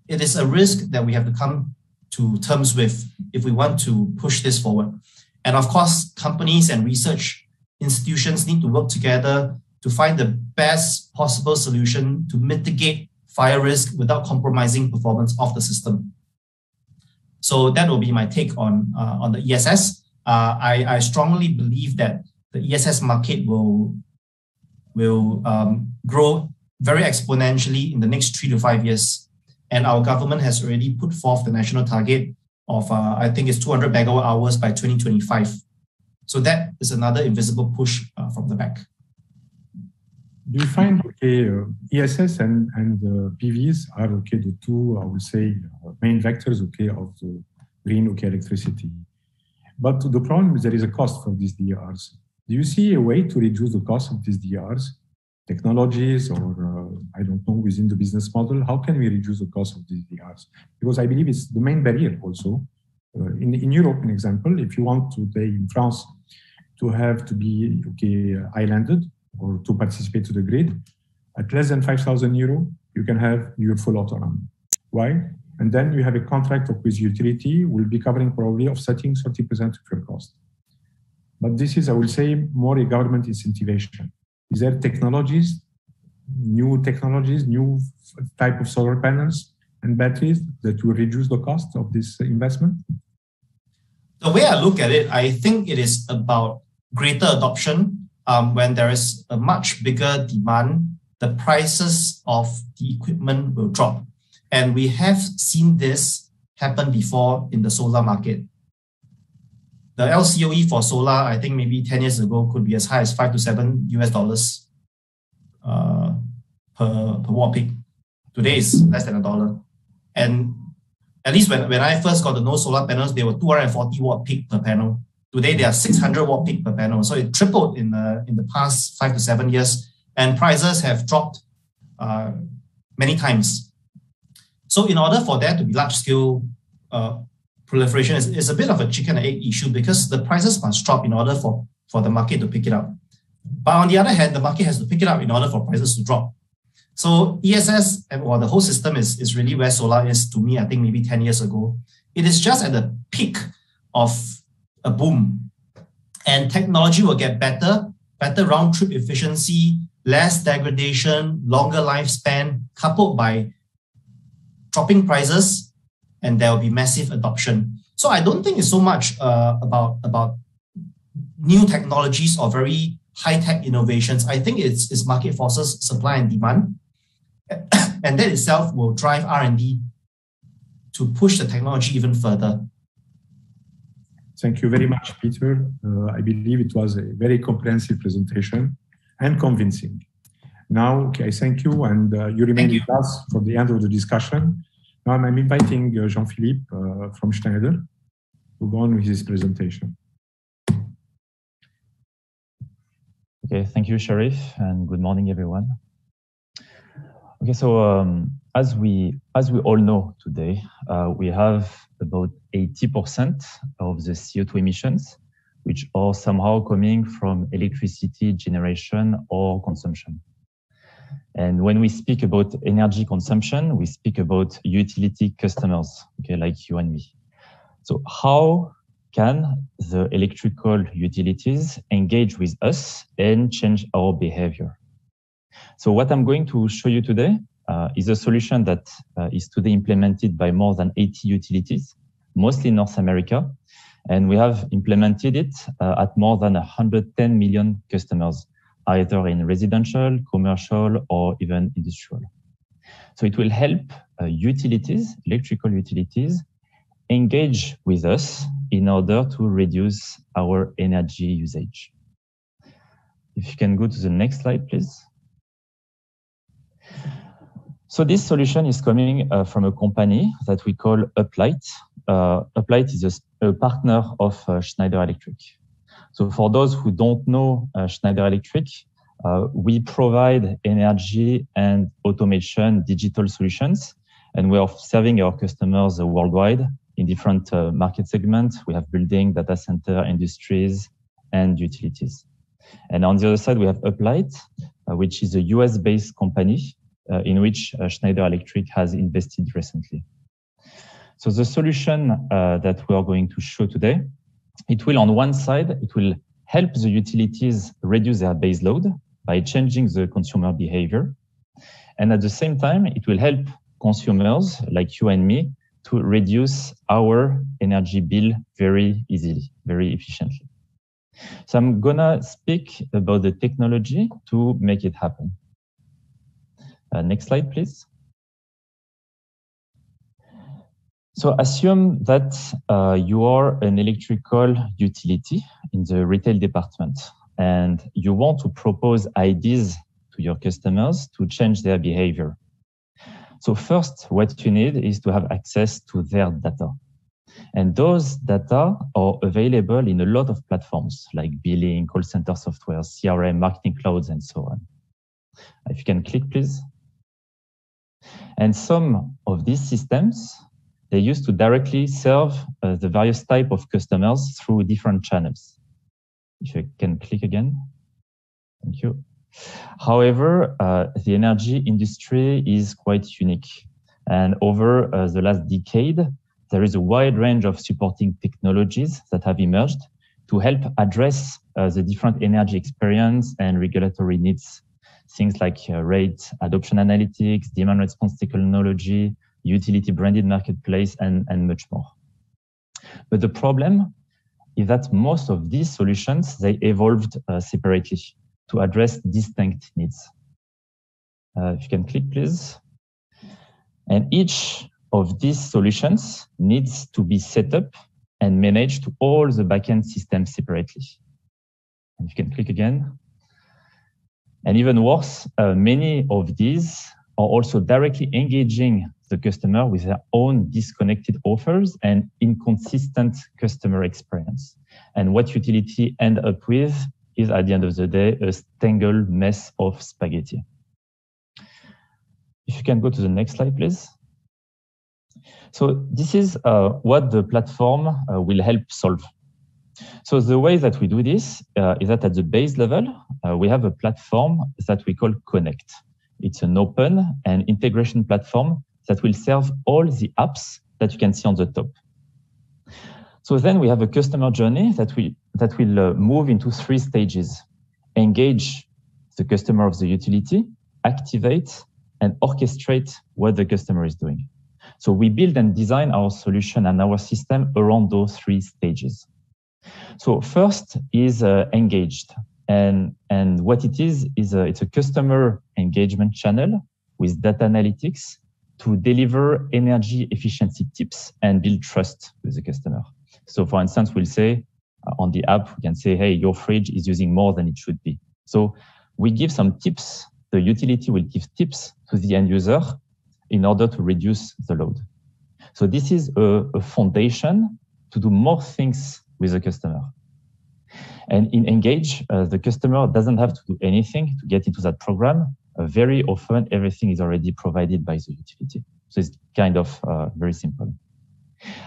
It is a risk that we have to come to terms with if we want to push this forward. And of course, companies and research institutions need to work together to find the best possible solution to mitigate fire risk without compromising performance of the system. So that will be my take on, uh, on the ESS. Uh, I, I strongly believe that the ESS market will, will um, grow very exponentially in the next three to five years. And our government has already put forth the national target of, uh, I think it's 200 megawatt hours by 2025. So that is another invisible push uh, from the back. Do you find, okay, uh, ESS and, and uh, PVs are, okay, the two, I would say, uh, main vectors, okay, of the green, okay, electricity. But the problem is there is a cost for these DRs. Do you see a way to reduce the cost of these DRs, technologies, or uh, I don't know, within the business model? How can we reduce the cost of these DRs? Because I believe it's the main barrier also. Uh, in, in Europe, an example, if you want to, say in France, to have to be okay islanded or to participate to the grid. At less than 5,000 euro, you can have your full autonomy. Why? And then you have a contract with utility will be covering probably offsetting 30% of your cost. But this is, I will say, more a government incentivization. Is there technologies, new technologies, new type of solar panels and batteries that will reduce the cost of this investment? The way I look at it, I think it is about greater adoption. Um, when there is a much bigger demand, the prices of the equipment will drop. And we have seen this happen before in the solar market. The LCOE for solar, I think maybe 10 years ago, could be as high as five to seven US dollars uh, per, per watt peak. Today is less than a dollar. And at least when, when I first got the no solar panels, they were 240 watt peak per panel. Today they are 600 watt peak per panel. So it tripled in the, in the past five to seven years. And prices have dropped uh, many times. So in order for there to be large scale uh, proliferation, it's, it's, a bit of a chicken and egg issue because the prices must drop in order for, for the market to pick it up. But on the other hand, the market has to pick it up in order for prices to drop. So ESS or the whole system is, is really where solar is to me, I think maybe 10 years ago. It is just at the peak of a boom. And technology will get better, better round trip efficiency, less degradation, longer lifespan, coupled by dropping prices, and there will be massive adoption. So I don't think it's so much uh, about, about new technologies or very high-tech innovations. I think it's, it's market forces, supply and demand. and that itself will drive R&D to push the technology even further. Thank you very much, Peter. Uh, I believe it was a very comprehensive presentation and convincing. Now, okay, I thank you, and uh, you remain with us for the end of the discussion. Now I'm inviting uh, Jean-Philippe uh, from Schneider to go on with his presentation. Okay, thank you, Sharif, and good morning, everyone. Okay, so um, as we as we all know today, uh, we have about 80% of the CO2 emissions, which are somehow coming from electricity generation or consumption. And when we speak about energy consumption, we speak about utility customers, okay, like you and me. So how can the electrical utilities engage with us and change our behavior? So what I'm going to show you today uh, is a solution that uh, is today implemented by more than 80 utilities, mostly North America. And we have implemented it uh, at more than 110 million customers either in residential, commercial, or even industrial. So it will help uh, utilities, electrical utilities, engage with us in order to reduce our energy usage. If you can go to the next slide, please. So this solution is coming uh, from a company that we call Uplight. Uh, Uplight is a, a partner of uh, Schneider Electric. So for those who don't know uh, Schneider Electric, uh, we provide energy and automation digital solutions, and we are serving our customers worldwide in different uh, market segments. We have building, data center, industries, and utilities. And on the other side, we have Uplight, uh, which is a US-based company uh, in which uh, Schneider Electric has invested recently. So the solution uh, that we are going to show today it will, on one side, it will help the utilities reduce their base load by changing the consumer behavior. And at the same time, it will help consumers like you and me to reduce our energy bill very easily, very efficiently. So I'm gonna speak about the technology to make it happen. Uh, next slide, please. So assume that uh, you are an electrical utility in the retail department and you want to propose ideas to your customers to change their behavior. So first, what you need is to have access to their data. And those data are available in a lot of platforms like billing, call center software, CRM, marketing clouds, and so on. If you can click, please. And some of these systems they used to directly serve uh, the various type of customers through different channels. If I can click again. Thank you. However, uh, the energy industry is quite unique. And over uh, the last decade, there is a wide range of supporting technologies that have emerged to help address uh, the different energy experience and regulatory needs. Things like uh, rate adoption analytics, demand response technology, utility branded marketplace, and, and much more. But the problem is that most of these solutions, they evolved uh, separately to address distinct needs. Uh, if you can click, please. And each of these solutions needs to be set up and managed to all the backend systems separately. And you can click again. And even worse, uh, many of these are also directly engaging the customer with their own disconnected offers and inconsistent customer experience. And what utility end up with is at the end of the day, a tangled mess of spaghetti. If you can go to the next slide, please. So this is uh, what the platform uh, will help solve. So the way that we do this uh, is that at the base level, uh, we have a platform that we call Connect. It's an open and integration platform that will serve all the apps that you can see on the top. So then we have a customer journey that we that will uh, move into three stages: engage the customer of the utility, activate, and orchestrate what the customer is doing. So we build and design our solution and our system around those three stages. So first is uh, engaged. And, and what it is, is a, it's a customer engagement channel with data analytics to deliver energy efficiency tips and build trust with the customer. So for instance, we'll say uh, on the app, we can say, hey, your fridge is using more than it should be. So we give some tips. The utility will give tips to the end user in order to reduce the load. So this is a, a foundation to do more things with the customer. And in Engage, uh, the customer doesn't have to do anything to get into that program. Uh, very often, everything is already provided by the utility. So it's kind of uh, very simple.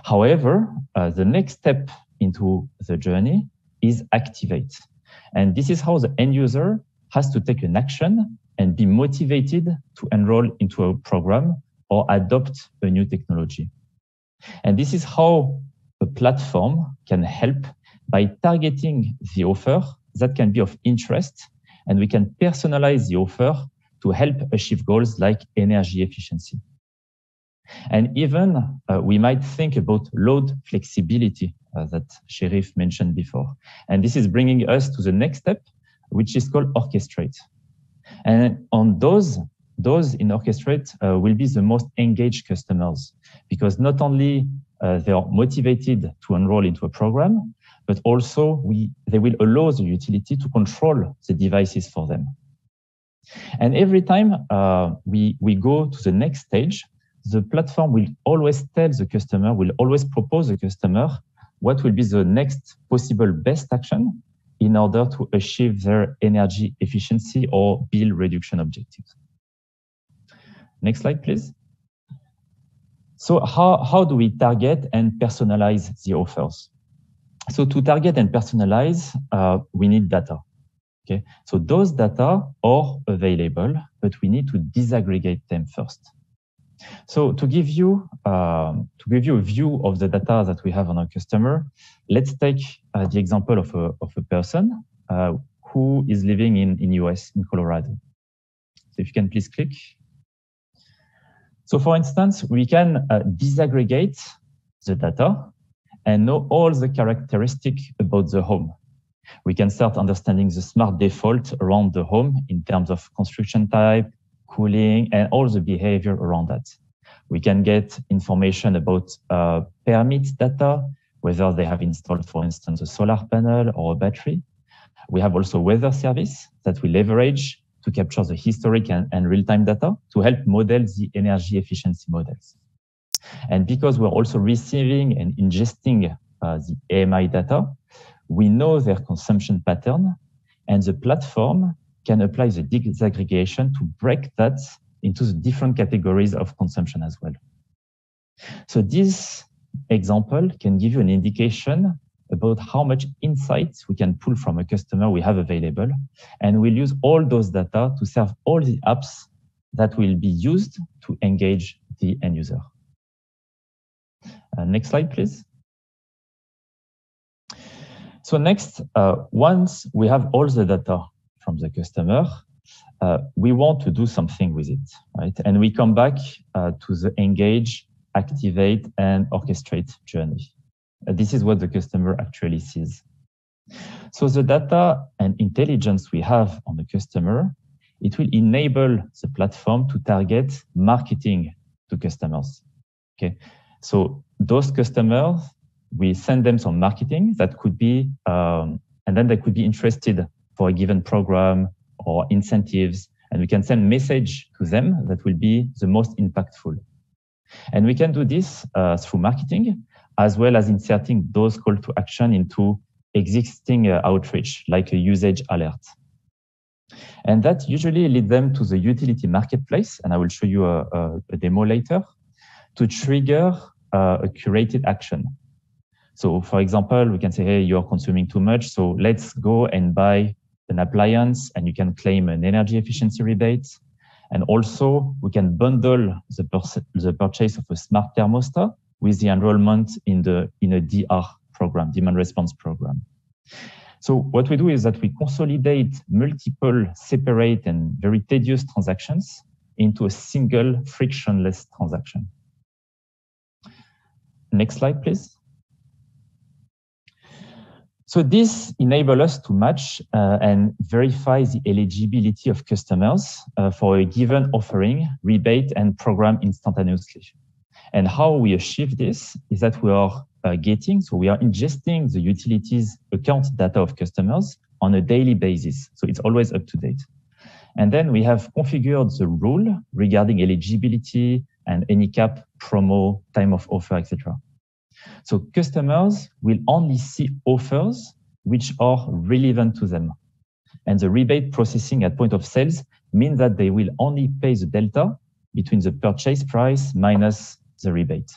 However, uh, the next step into the journey is activate. And this is how the end user has to take an action and be motivated to enroll into a program or adopt a new technology. And this is how a platform can help by targeting the offer that can be of interest and we can personalize the offer to help achieve goals like energy efficiency. And even uh, we might think about load flexibility uh, that Sharif mentioned before. And this is bringing us to the next step, which is called orchestrate. And on those, those in Orchestrate uh, will be the most engaged customers because not only uh, they are motivated to enroll into a program, but also we, they will allow the utility to control the devices for them. And every time uh, we, we go to the next stage, the platform will always tell the customer, will always propose the customer what will be the next possible best action in order to achieve their energy efficiency or bill reduction objectives. Next slide, please. So how, how do we target and personalize the offers? So to target and personalize, uh, we need data. Okay, so those data are available, but we need to disaggregate them first. So to give you um, to give you a view of the data that we have on our customer, let's take uh, the example of a of a person uh, who is living in in US in Colorado. So if you can please click. So for instance, we can uh, disaggregate the data and know all the characteristics about the home. We can start understanding the smart default around the home in terms of construction type, cooling, and all the behavior around that. We can get information about uh, permit data, whether they have installed, for instance, a solar panel or a battery. We have also weather service that we leverage to capture the historic and, and real-time data to help model the energy efficiency models. And because we're also receiving and ingesting uh, the AMI data, we know their consumption pattern and the platform can apply the disaggregation to break that into the different categories of consumption as well. So this example can give you an indication about how much insights we can pull from a customer we have available. And we'll use all those data to serve all the apps that will be used to engage the end user. Uh, next slide, please. So next, uh, once we have all the data from the customer, uh, we want to do something with it, right? And we come back uh, to the engage, activate, and orchestrate journey. Uh, this is what the customer actually sees. So the data and intelligence we have on the customer, it will enable the platform to target marketing to customers. Okay, so those customers, we send them some marketing that could be, um, and then they could be interested for a given program or incentives, and we can send message to them that will be the most impactful. And we can do this uh, through marketing, as well as inserting those call to action into existing uh, outreach, like a usage alert. And that usually leads them to the utility marketplace, and I will show you a, a, a demo later, to trigger uh, a curated action. So for example, we can say, hey, you're consuming too much, so let's go and buy an appliance and you can claim an energy efficiency rebate. And also we can bundle the, the purchase of a smart thermostat with the enrollment in the in a DR program, demand response program. So what we do is that we consolidate multiple separate and very tedious transactions into a single frictionless transaction. Next slide, please. So this enables us to match uh, and verify the eligibility of customers uh, for a given offering, rebate, and program instantaneously. And how we achieve this is that we are uh, getting, so we are ingesting the utilities account data of customers on a daily basis. So it's always up to date. And then we have configured the rule regarding eligibility and any cap, promo, time of offer, etc. So customers will only see offers which are relevant to them. And the rebate processing at point of sales means that they will only pay the delta between the purchase price minus the rebate.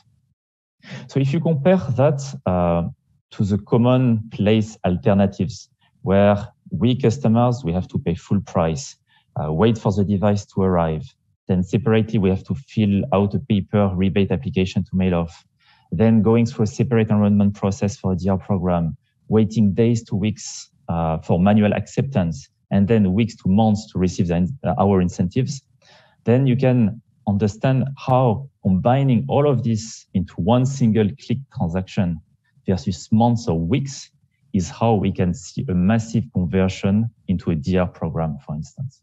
So if you compare that uh, to the commonplace alternatives where we customers, we have to pay full price, uh, wait for the device to arrive, then separately we have to fill out a paper rebate application to mail off, then going through a separate enrollment process for a DR program, waiting days to weeks uh, for manual acceptance, and then weeks to months to receive the, uh, our incentives, then you can understand how combining all of this into one single click transaction versus months or weeks is how we can see a massive conversion into a DR program, for instance.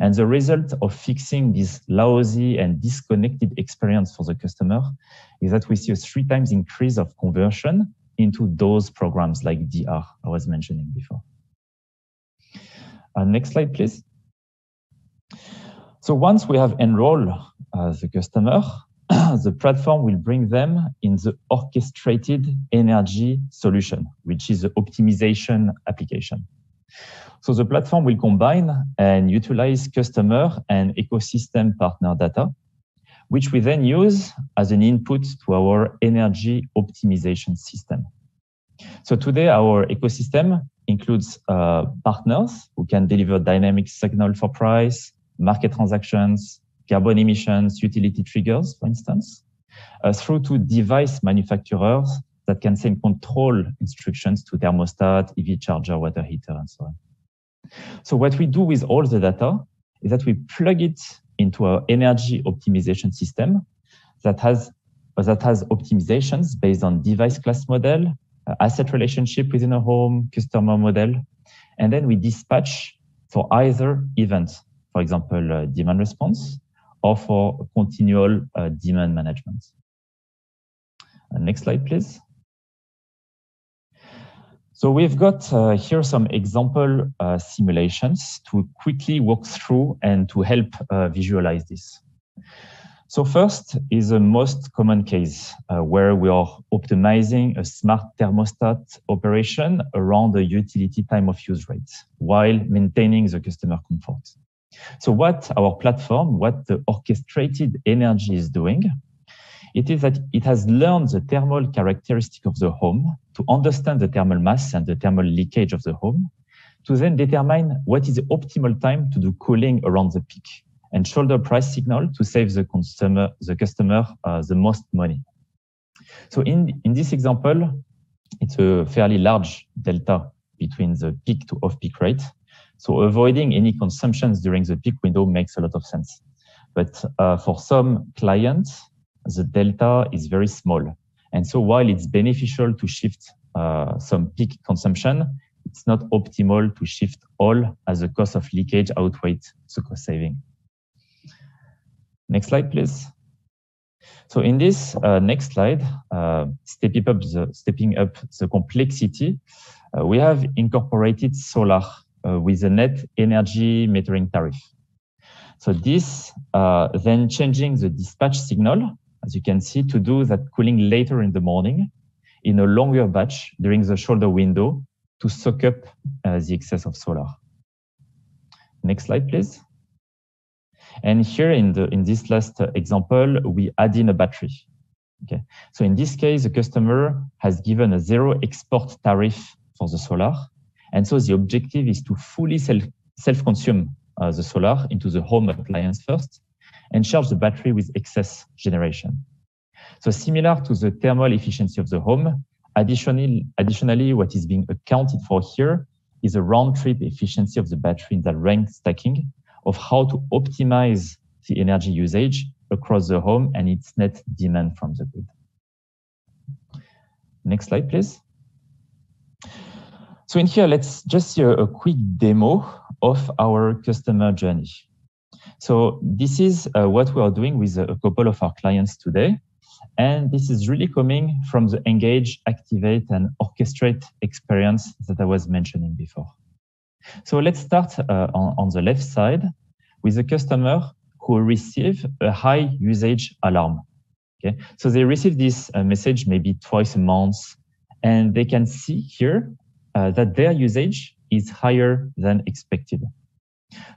And the result of fixing this lousy and disconnected experience for the customer is that we see a three times increase of conversion into those programs like DR I was mentioning before. Uh, next slide, please. So once we have enrolled uh, the customer, the platform will bring them in the orchestrated energy solution, which is the optimization application. So the platform will combine and utilize customer and ecosystem partner data, which we then use as an input to our energy optimization system. So today our ecosystem includes uh, partners who can deliver dynamic signal for price, market transactions, carbon emissions, utility triggers, for instance, uh, through to device manufacturers that can send control instructions to thermostat, EV charger, water heater, and so on. So what we do with all the data is that we plug it into our energy optimization system that has that has optimizations based on device class model, uh, asset relationship within a home, customer model, and then we dispatch for either event, for example, uh, demand response, or for continual uh, demand management. Uh, next slide, please. So we've got uh, here some example uh, simulations to quickly walk through and to help uh, visualize this. So first is the most common case where we are optimizing a smart thermostat operation around the utility time of use rate while maintaining the customer comfort. So what our platform, what the orchestrated energy is doing, it is that it has learned the thermal characteristic of the home to understand the thermal mass and the thermal leakage of the home, to then determine what is the optimal time to do cooling around the peak and shoulder price signal to save the consumer, the, customer uh, the most money. So in, in this example, it's a fairly large delta between the peak to off-peak rate. So avoiding any consumptions during the peak window makes a lot of sense. But uh, for some clients, the delta is very small. And so while it's beneficial to shift uh, some peak consumption, it's not optimal to shift all as the cost of leakage outweighs the cost saving. Next slide, please. So in this uh, next slide, uh, stepping, up the, stepping up the complexity, uh, we have incorporated solar with a net energy metering tariff. So this uh, then changing the dispatch signal, as you can see, to do that cooling later in the morning in a longer batch during the shoulder window to soak up uh, the excess of solar. Next slide, please. And here in, the, in this last example, we add in a battery. Okay. So in this case, the customer has given a zero export tariff for the solar. And so the objective is to fully self, self-consume uh, the solar into the home appliance first and charge the battery with excess generation. So similar to the thermal efficiency of the home, additionally, additionally, what is being accounted for here is a round trip efficiency of the battery in the rank stacking of how to optimize the energy usage across the home and its net demand from the grid. Next slide, please. So in here, let's just see a, a quick demo of our customer journey. So this is uh, what we are doing with a, couple of our clients today. And this is really coming from the engage, activate, and orchestrate experience that I was mentioning before. So let's start uh, on, on the left side with a customer who receive a high usage alarm. Okay, so they receive this uh, message maybe twice a month, and they can see here uh, that their usage is higher than expected.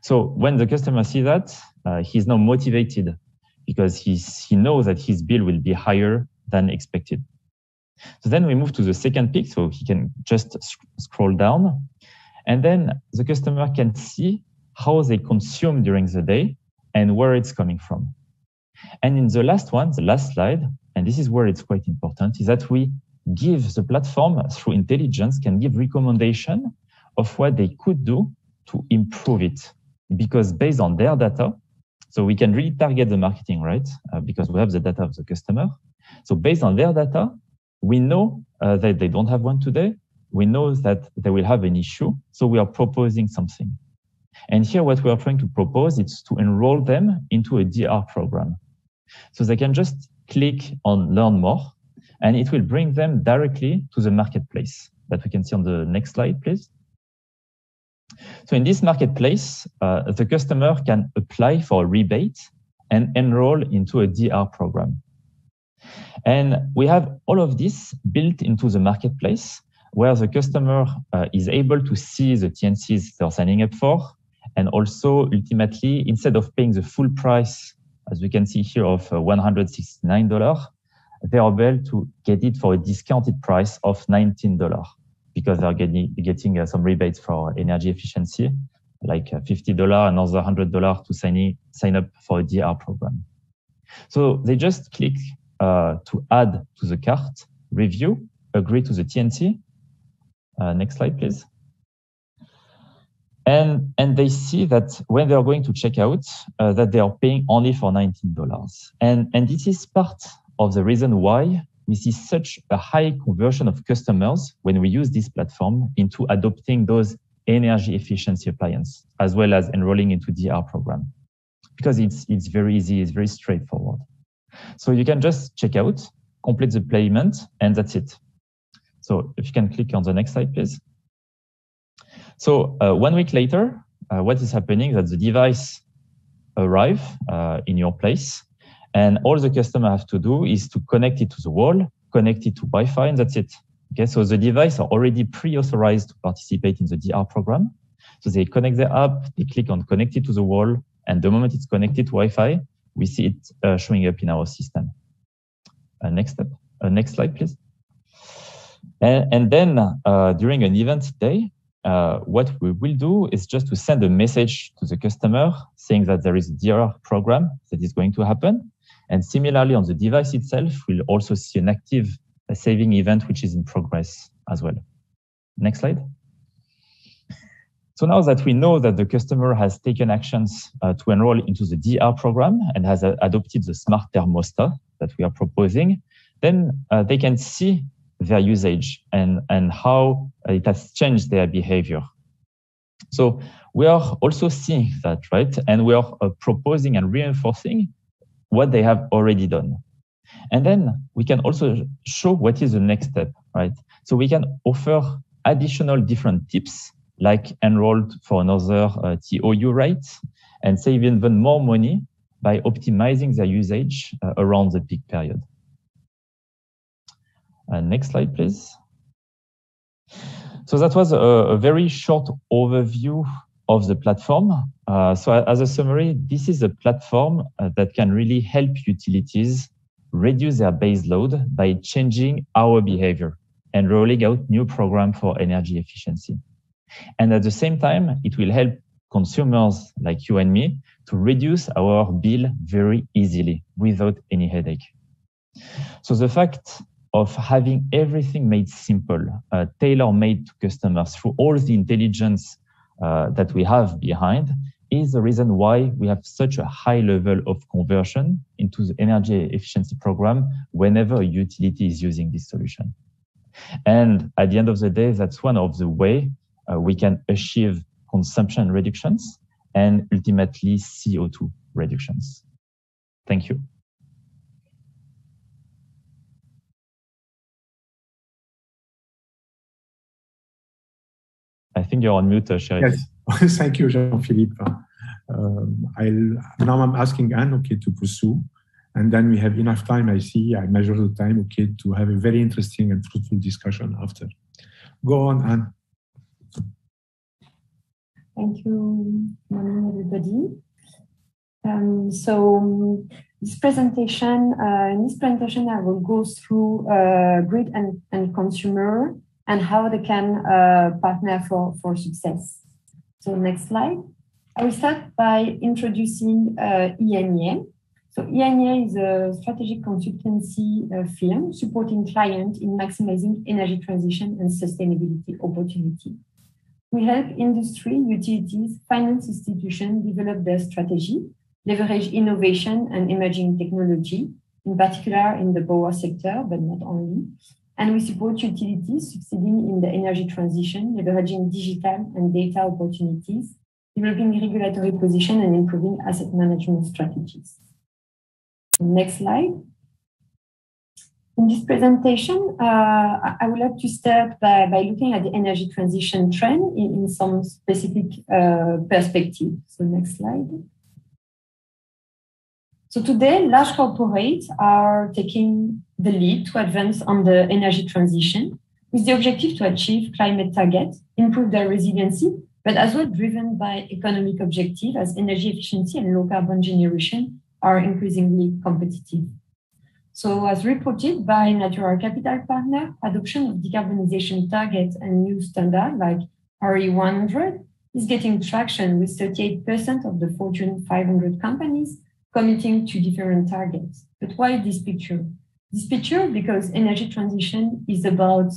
So when the customer sees that, uh, he's now motivated because he's, he knows that his bill will be higher than expected. So then we move to the second peak, so he can just scroll down. And then the customer can see how they consume during the day and where it's coming from. And in the last one, the last slide, and this is where it's quite important, is that we give the platform through intelligence can give recommendation of what they could do to improve it. Because based on their data, so we can really target the marketing, right? Uh, because we have the data of the customer. So based on their data, we know uh, that they don't have one today. We know that they will have an issue. So we are proposing something. And here, what we are trying to propose is to enroll them into a DR program. So they can just click on learn more and it will bring them directly to the marketplace that we can see on the next slide, please. So in this marketplace, uh, the customer can apply for a rebate and enroll into a DR program. And we have all of this built into the marketplace where the customer uh, is able to see the TNCs they're signing up for. And also, ultimately, instead of paying the full price, as we can see here, of uh, $169, they are able to get it for a discounted price of $19 because they're getting, getting uh, some rebates for energy efficiency, like uh, $50, another $100 to sign, sign up for a DR program. So they just click uh, to add to the cart, review, agree to the TNC. Uh, next slide, please. And, and they see that when they're going to check out, uh, that they are paying only for $19. And, and this is part of the reason why we see such a high conversion of customers when we use this platform into adopting those energy efficiency appliances as well as enrolling into the DR program. Because it's, it's very easy, it's very straightforward. So you can just check out, complete the payment, and that's it. So if you can click on the next slide, please. So uh, one week later, uh, what is happening is that the device arrive uh, in your place and all the customer have to do is to connect it to the wall, connect it to Wi-Fi, and that's it. Okay, so the device are already pre-authorized to participate in the DR program. So they connect the app, they click on connect it to the wall, and the moment it's connected to Wi-Fi, we see it uh, showing up in our system. Uh, next step. Uh, next slide, please. And, and then uh, during an event day, uh, what we will do is just to send a message to the customer saying that there is a DR program that is going to happen. And similarly on the device itself, we'll also see an active saving event which is in progress as well. Next slide. So now that we know that the customer has taken actions uh, to enroll into the DR program and has uh, adopted the smart thermostat that we are proposing, then uh, they can see their usage and, and how it has changed their behavior. So we are also seeing that, right? And we are uh, proposing and reinforcing what they have already done. And then we can also show what is the next step, right? So we can offer additional different tips like enrolled for another uh, TOU rate and save even more money by optimizing their usage uh, around the peak period. Uh, next slide, please. So that was a, a very short overview of the platform. Uh, so as a summary, this is a platform uh, that can really help utilities reduce their base load by changing our behavior and rolling out new program for energy efficiency. And at the same time, it will help consumers like you and me to reduce our bill very easily without any headache. So the fact of having everything made simple, uh, tailor-made to customers through all the intelligence that we have behind is the reason why we have such a high level of conversion into the energy efficiency program whenever a utility is using this solution. And at the end of the day, that's one of the way uh, we can achieve consumption reductions and ultimately CO2 reductions. Thank you. I think you're on mute, uh, Yes, thank you, Jean-Philippe. Um, now I'm asking Anne, okay, to pursue. And then we have enough time, I see, I measure the time, okay, to have a very interesting and fruitful discussion after. Go on, Anne. Thank you. Good morning, everybody. Um, so this presentation, uh, in this presentation, I will go through uh, grid and, and consumer and how they can uh, partner for, for success. So next slide. I will start by introducing uh. So ENEA is a strategic consultancy uh, firm supporting clients in maximizing energy transition and sustainability opportunity. We help industry, utilities, finance institutions develop their strategy, leverage innovation and emerging technology, in particular in the power sector, but not only. And we support utilities succeeding in the energy transition, leveraging digital and data opportunities, developing regulatory position and improving asset management strategies. Next slide. In this presentation, uh, I would like to start by, by looking at the energy transition trend in, in some specific uh, perspective. So next slide. So today, large corporates are taking the lead to advance on the energy transition with the objective to achieve climate targets, improve their resiliency, but as well driven by economic objective as energy efficiency and low carbon generation are increasingly competitive. So as reported by Natural Capital Partner, adoption of decarbonization targets and new standards like RE100 is getting traction with 38% of the Fortune 500 companies committing to different targets. But why this picture? This picture because energy transition is about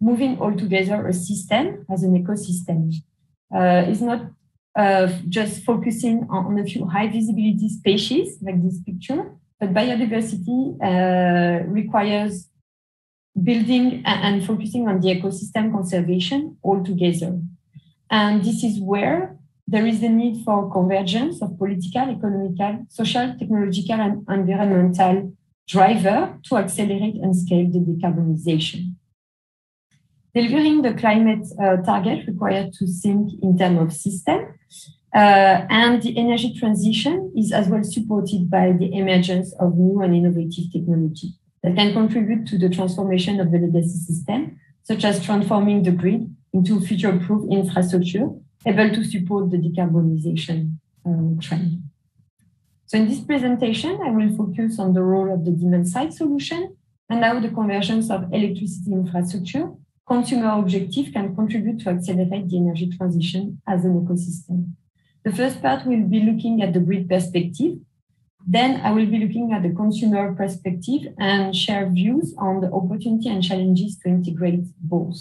moving all together a system as an ecosystem. Uh, it's not uh, just focusing on, a few high visibility species like this picture, but biodiversity uh, requires building and, and, focusing on the ecosystem conservation altogether. And this is where there is the need for convergence of political, economical, social, technological, and environmental driver to accelerate and scale the decarbonization. Delivering the climate uh, target required to think in terms of system, uh, and the energy transition is as well supported by the emergence of new and innovative technology that can contribute to the transformation of the legacy system, such as transforming the grid into future-proof infrastructure able to support the decarbonization um, trend. So in this presentation, I will focus on the role of the demand side solution and how the convergence of electricity infrastructure, consumer objective can contribute to accelerate the energy transition as an ecosystem. The first part will be looking at the grid perspective. Then I will be looking at the consumer perspective and share views on the opportunity and challenges to integrate both.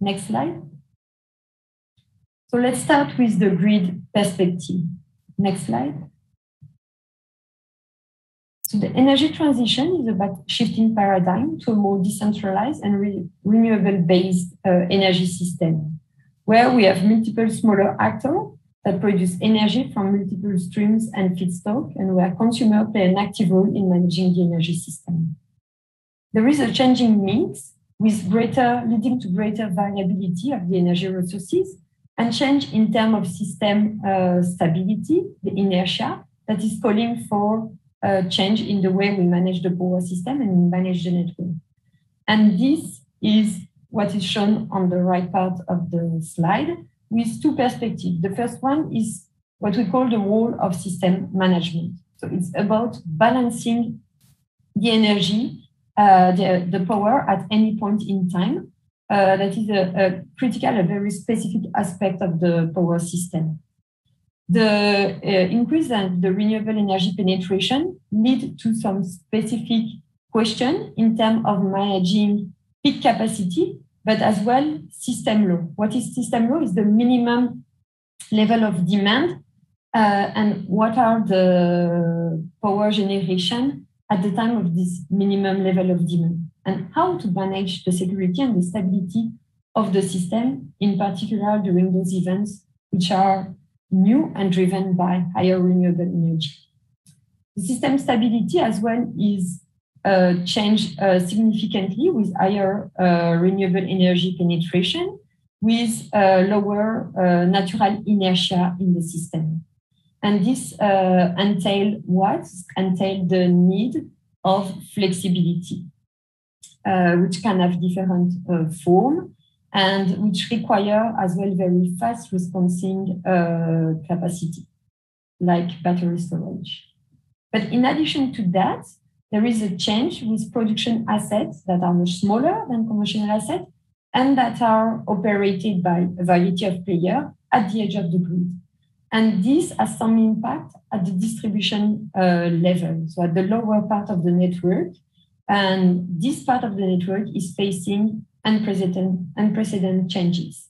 Next slide. So let's start with the grid perspective. Next slide. So the energy transition is about shifting paradigm to a more decentralized and re renewable-based uh, energy system, where we have multiple smaller actors that produce energy from multiple streams and feedstock, and where consumers play an active role in managing the energy system. There is a changing mix with greater leading to greater variability of the energy resources and change in terms of system uh, stability, the inertia that is calling for uh, change in the way we manage the power system and manage the network. And this is what is shown on the right part of the slide with two perspectives. The first one is what we call the role of system management. So it's about balancing the energy, uh, the, the power at any point in time. Uh, that is a, a critical, a very specific aspect of the power system. The uh, increase in the renewable energy penetration lead to some specific question in terms of managing peak capacity, but as well system law. What is system law? Is the minimum level of demand uh, and what are the power generation at the time of this minimum level of demand and how to manage the security and the stability of the system, in particular during those events which are new and driven by higher renewable energy. The system stability as well is uh, changed uh, significantly with higher uh, renewable energy penetration, with uh, lower uh, natural inertia in the system. And this uh, what? Entail the need of flexibility, which can have different form and which require as well very fast responding uh, capacity, like battery storage. But in addition to that, there is a change with production assets that are much smaller than conventional assets and that are operated by a variety of players at the edge of the grid. And this has some impact at the distribution uh, level, so at the lower part of the network. And this part of the network is facing unprecedented, unprecedented changes.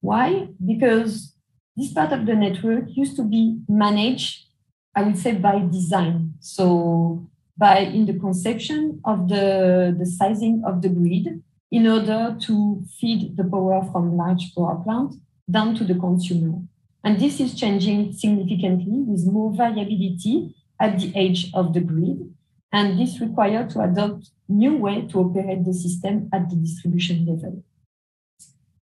Why? Because this part of the network used to be managed, I would say, by design. So by in the conception of the, the sizing of the grid in order to feed the power from large power plant down to the consumer. And this is changing significantly with more variability at the edge of the grid and this required to adopt new way to operate the system at the distribution level.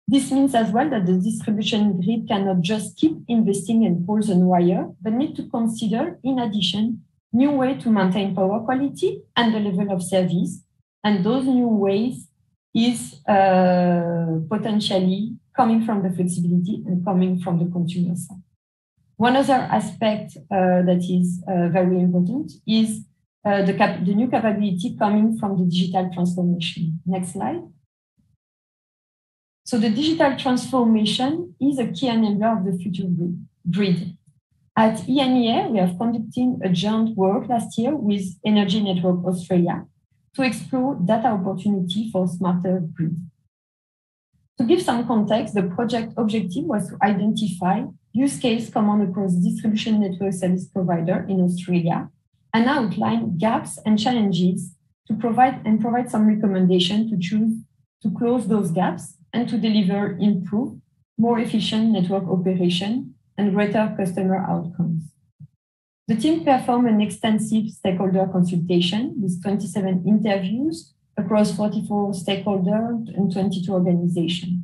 This means as well that the distribution grid cannot just keep investing in poles and wire, but need to consider, in addition, new way to maintain power quality and the level of service. And those new ways is uh, potentially coming from the flexibility and coming from the consumer side. One other aspect uh, that is uh, very important is uh, the, cap- the new capability coming from the digital transformation. Next slide. So the digital transformation is a key enabler of the future grid. At ENEA, we have conducted a joint work last year with Energy Network Australia to explore data opportunity for smarter grid. To give some context, the project objective was to identify use case common across distribution network service provider in Australia and outline gaps and challenges to provide and provide some recommendation to choose to close those gaps and to deliver improved, more efficient network operation and greater customer outcomes. The team performed an extensive stakeholder consultation with 27 interviews across 44 stakeholders and 22 organizations.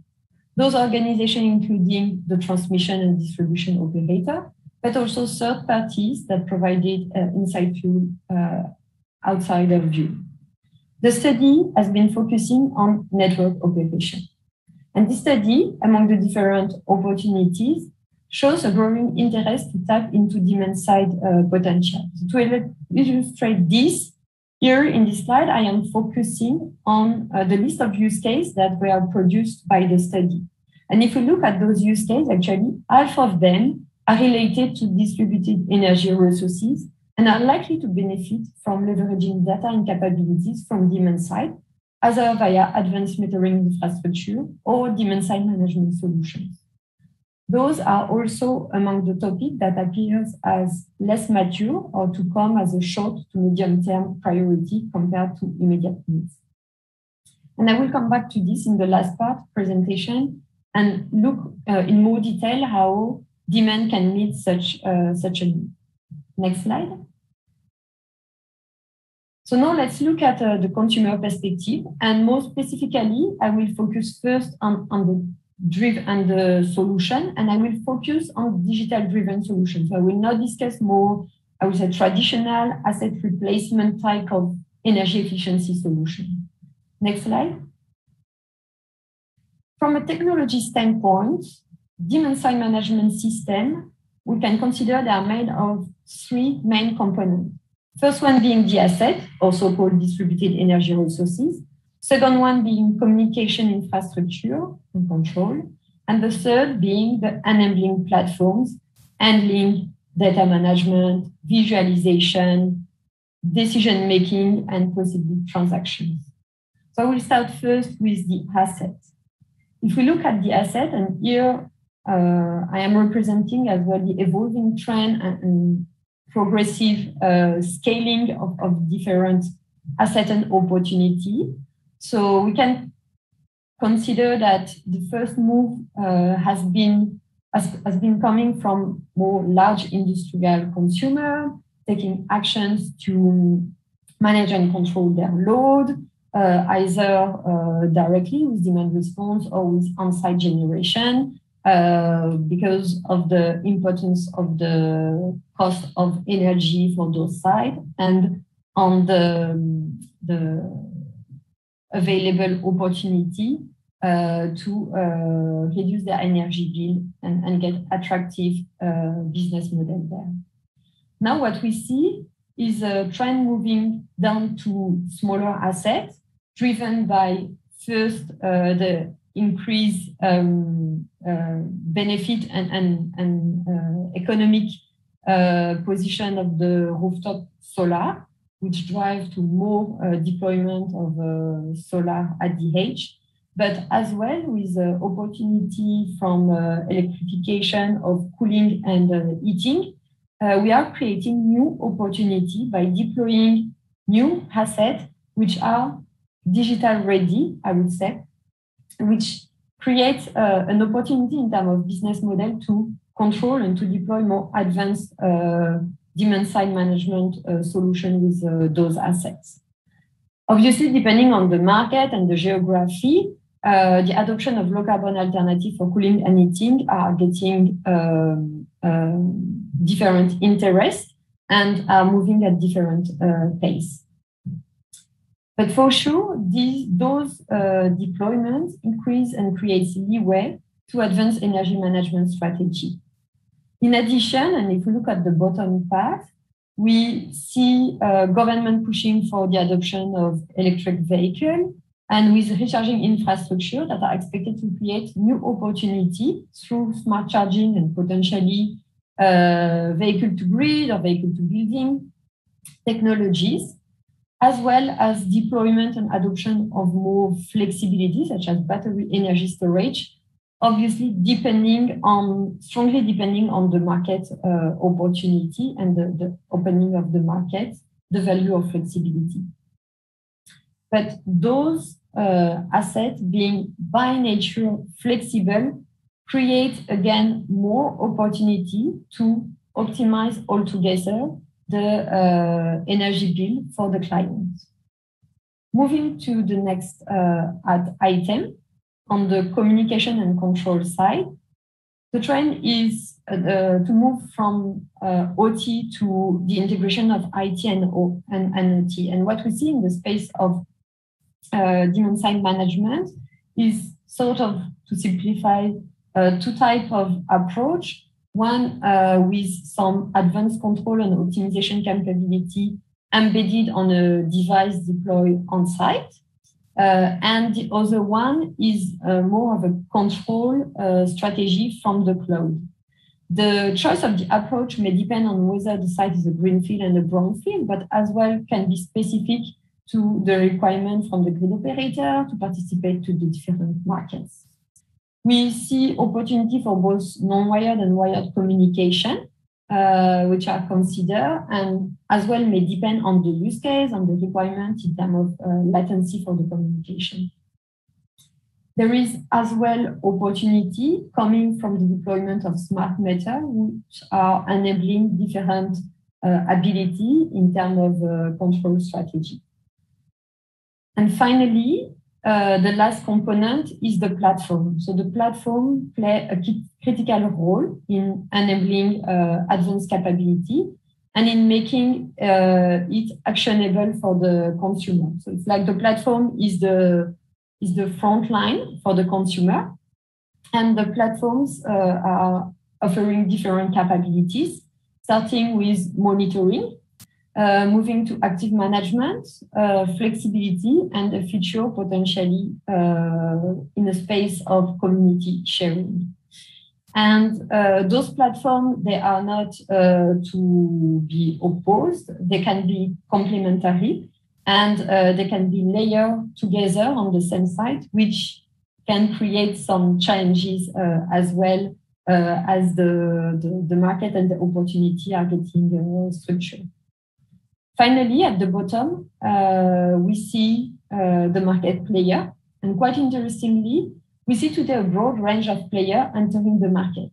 Those organizations including the transmission and distribution operator, but also third parties that provided uh, insightful uh, outsider view. The study has been focusing on network operation. And this study, among the different opportunities, shows a growing interest to tap into demand side uh, potential. So to illustrate this, Here in this slide, I am focusing on uh, the list of use cases that were produced by the study. And if we look at those use cases, actually, half of them are related to distributed energy resources and are likely to benefit from leveraging data and capabilities from demand side, either via advanced metering infrastructure or demand side management solutions. Those are also among the topics that appears as less mature or to come as a short to medium term priority compared to immediate needs. And I will come back to this in the last part presentation and look uh, in more detail how demand can meet such, uh, such a. Next slide. So now let's look at uh, the consumer perspective. And more specifically, I will focus first on, on the driven and the solution, and I will focus on digital driven solutions. So I will not discuss more, I would say, traditional asset replacement type of energy efficiency solution. Next slide. From a technology standpoint, demand side management system, we can consider they are made of three main components. First one being the asset, also called distributed energy resources. Second one being communication infrastructure and control. And the third being the enabling platforms, handling data management, visualization, decision making, and possibly transactions. So I will start first with the asset. If we look at the asset, and here uh, I am representing as well the evolving trend and, and progressive uh, scaling of, of different asset and opportunity. So we can consider that the first move uh, has been has, has been coming from more large industrial consumer taking actions to manage and control their load, uh, either uh, directly with demand response or with on-site generation, uh, because of the importance of the cost of energy for those sites and on the, the available opportunity uh, to uh, reduce their energy bill and, and get attractive uh, business model there. Now what we see is a trend moving down to smaller assets driven by first uh, the increase um, uh, benefit and, and, and uh, economic uh, position of the rooftop solar, which drive to more uh, deployment of uh, solar at the edge, but as well with opportunity from electrification of cooling and heating. we are creating new opportunity by deploying new assets which are digital ready, I would say, which creates uh, an opportunity in terms of business model to control and to deploy more advanced uh, demand side management uh, solution with uh, those assets. Obviously, depending on the market and the geography, uh, the adoption of low carbon alternative for cooling and heating are getting um, um, different interest and are moving at different uh, pace. But for sure, these, those uh, deployments increase and create leeway to advance energy management strategy. In addition, and if we look at the bottom part, we see uh, government pushing for the adoption of electric vehicle and with recharging infrastructure that are expected to create new opportunity through smart charging and potentially uh, vehicle to grid or vehicle to building technologies as well as deployment and adoption of more flexibility, such as battery energy storage, obviously depending on, strongly depending on the market uh, opportunity and the, the opening of the market, the value of flexibility. But those uh, assets being by nature flexible create again more opportunity to optimize altogether the uh, energy bill for the client. Moving to the next uh, item on the communication and control side, the trend is uh, to move from uh, OT to the integration of IT and, o, and, and OT. And what we see in the space of uh, demand side management is sort of to simplify uh, two type of approach one uh, with some advanced control and optimization capability embedded on a device deployed on site. Uh, and the other one is uh, more of a control uh, strategy from the cloud. The choice of the approach may depend on whether the site is a greenfield and a brownfield, but as well can be specific to the requirement from the grid operator to participate to the different markets. We see opportunity for both non-wired and wired communication, uh, which are considered and as well may depend on the use case, on the requirement in terms of uh, latency for the communication. There is as well opportunity coming from the deployment of smart meter, which are enabling different uh, ability in terms of uh, control strategy. And finally, uh, the last component is the platform. So the platform play a critical role in enabling uh, advanced capability and in making uh, it actionable for the consumer. So it's like the platform is the is the front line for the consumer, and the platforms uh, are offering different capabilities, starting with monitoring uh, moving to active management, uh, flexibility, and a future potentially uh, in a space of community sharing. And uh, those platforms, they are not uh, to be opposed. They can be complementary and they can be layered together on the same site, which can create some challenges as well as the, the, the, market and the opportunity are getting structured. Finally, at the bottom, uh, we see uh, the market player. And quite interestingly, we see today a broad range of players entering the market.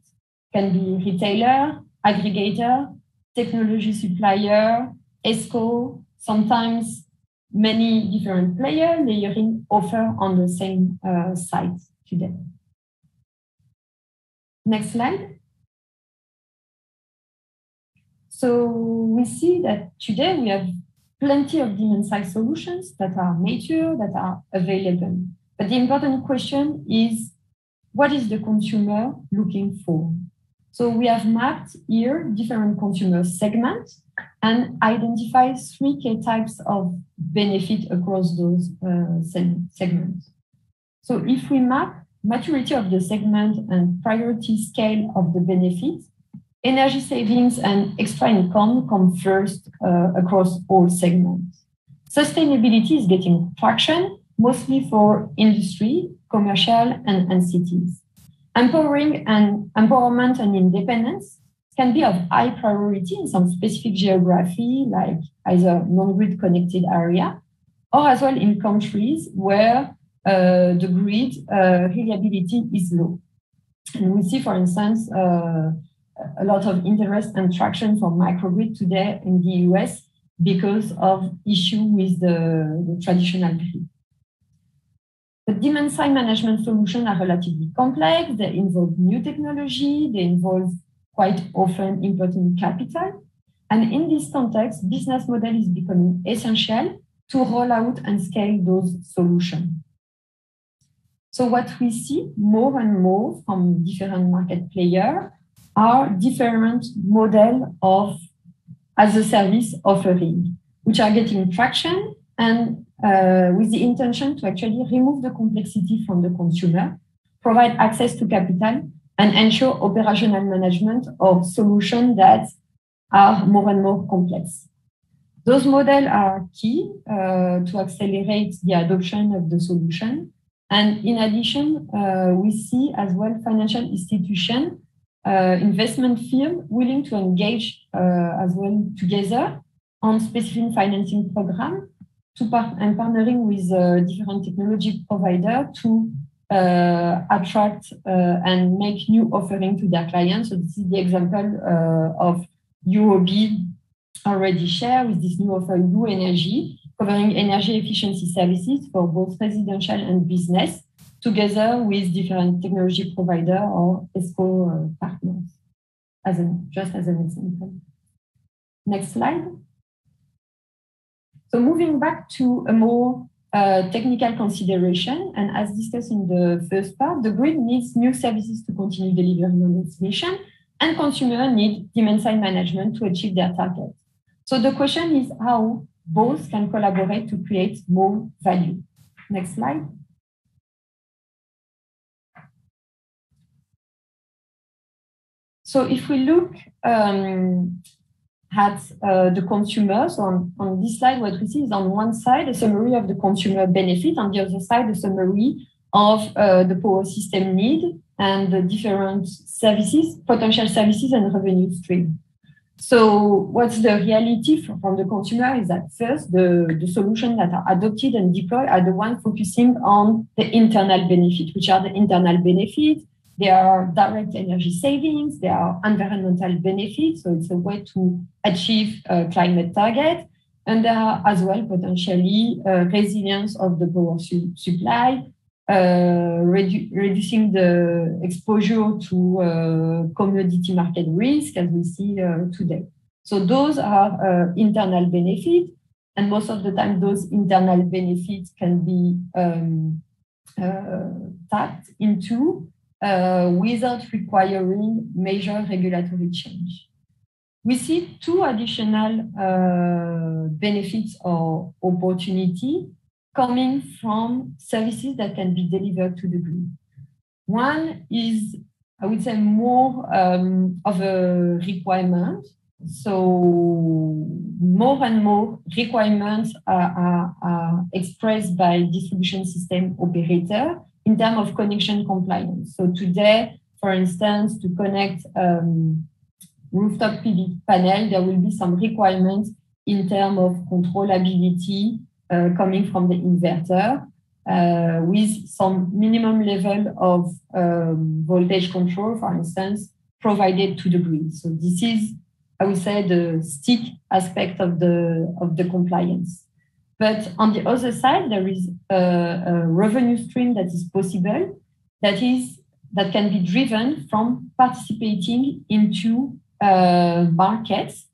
Can be retailer, aggregator, technology supplier, ESCO, sometimes many different players layering offer on the same uh, site today. Next slide. So we see that today we have plenty of demand side solutions that are mature, that are available. But the important question is, what is the consumer looking for? So we have mapped here different consumer segments and identify three key types of benefit across those uh, segments. So if we map maturity of the segment and priority scale of the benefits, energy savings and extra income come first uh, across all segments. Sustainability is getting traction, mostly for industry, commercial, and, and cities. Empowering and empowerment and independence can be of high priority in some specific geography, like either non-grid connected area, or as well in countries where uh, the grid uh, reliability is low. And we see, for instance, uh, a lot of interest and traction for microgrid today in the US because of issue with the, the traditional grid. The demand side management solutions are relatively complex. They involve new technology. They involve quite often important capital. And in this context, business model is becoming essential to roll out and scale those solutions. So what we see more and more from different market players are different model of as a service offering, which are getting traction and uh, with the intention to actually remove the complexity from the consumer, provide access to capital, and ensure operational management of solutions that are more and more complex. Those models are key uh, to accelerate the adoption of the solution. And in addition, uh, we see as well financial institutions investment firm willing to engage uh, as well together on specific financing program to part and partnering with uh, different technology provider to uh, attract uh, and make new offering to their clients. So this is the example uh, of UOB already shared with this new offer, U Energy, covering energy efficiency services for both residential and business together with different technology provider or ESCO uh, partners, as an, just as an example. Next slide. So moving back to a more uh, technical consideration, and as discussed in the first part, the grid needs new services to continue delivering on its mission, and consumers need demand side management to achieve their targets. So the question is how both can collaborate to create more value. Next slide. So if we look um, at uh, the consumers on, on this slide, what we see is on one side a summary of the consumer benefit, on the other side a summary of uh, the power system need and the different services, potential services and revenue stream. So what's the reality from, from the consumer is that first the, the solutions that are adopted and deployed are the ones focusing on the internal benefit, which are the internal benefits. There are direct energy savings, there are environmental benefits, so it's a way to achieve a climate target. And there are as well potentially uh, resilience of the power su- supply, uh, redu- reducing the exposure to uh, commodity market risk as we see uh, today. So those are internal benefits. And most of the time, those internal benefits can be um, tapped into uh, without requiring major regulatory change. We see two additional uh, benefits or opportunity coming from services that can be delivered to the grid. One is, I would say, more um, of a requirement. So more and more requirements are, are, are expressed by distribution system operator in terms of connection compliance. So today, for instance, to connect um, rooftop PV panel, there will be some requirements in terms of controllability uh, coming from the inverter uh, with some minimum level of um, voltage control, for instance, provided to the grid. So this is, I would say, the stick aspect of the of the compliance. But on the other side, there is a, a revenue stream that is possible, that is that can be driven from participating into uh, markets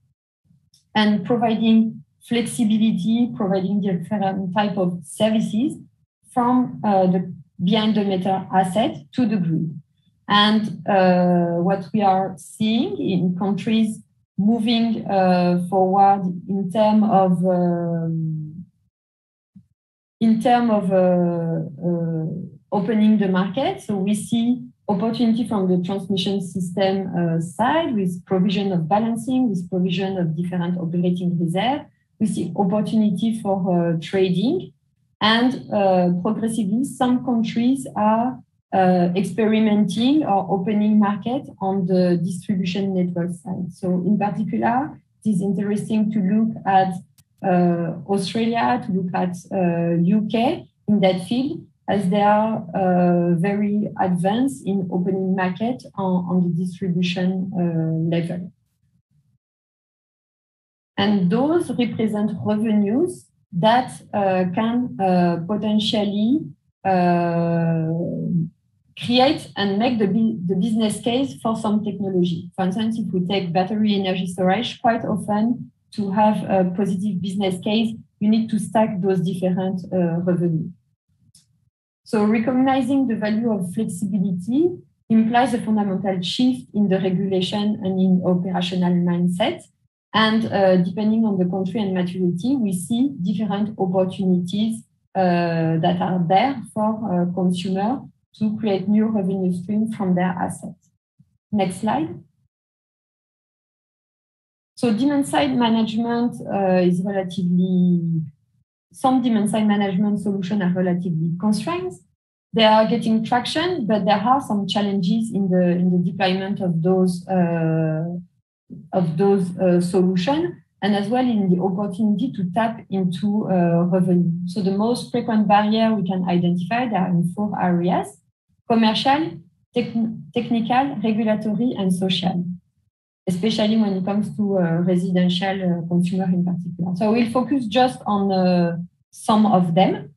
and providing flexibility, providing different type of services from uh, the behind the meter asset to the grid. And uh, what we are seeing in countries moving uh, forward in terms of um, in terms of uh, uh, opening the market. So we see opportunity from the transmission system uh, side with provision of balancing, with provision of different operating reserve, we see opportunity for trading. And uh, progressively, some countries are uh, experimenting or opening market on the distribution network side. So in particular, it is interesting to look at Australia, to look at uh, UK in that field, as they are uh, very advanced in opening market on, on the distribution level. And those represent revenues that uh, can uh, potentially uh, create and make the, the business case for some technology. For instance, if we take battery energy storage, quite often to have a positive business case, you need to stack those different uh, revenues. So recognizing the value of flexibility implies a fundamental shift in the regulation and in operational mindset and uh, depending on the country and maturity, we see different opportunities uh, that are there for uh, consumer to create new revenue streams from their assets. Next slide. So demand side management uh, is relatively, some demand side management solutions are relatively constrained. They are getting traction, but there are some challenges in the, in the deployment of those uh, of those uh, solutions and as well in the opportunity to tap into uh, revenue. So the most frequent barrier we can identify there are in four areas, commercial, technical, regulatory, and social, especially when it comes to uh, residential uh, consumer in particular. So we'll focus just on uh, some of them.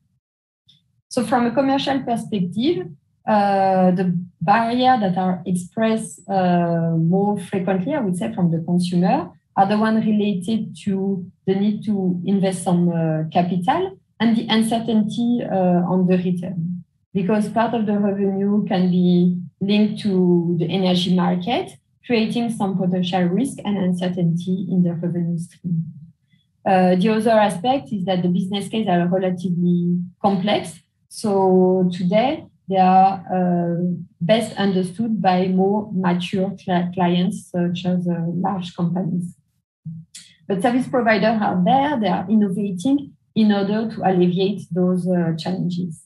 So from a commercial perspective, uh, the barriers that are expressed uh, more frequently, I would say, from the consumer are the one related to the need to invest some uh, capital and the uncertainty on the return. Because part of the revenue can be linked to the energy market, creating some potential risk and uncertainty in the revenue stream. Uh, the other aspect is that the business case are relatively complex. So today they are uh, best understood by more mature clients such as uh, large companies. But service providers are there, they are innovating in order to alleviate those uh, challenges.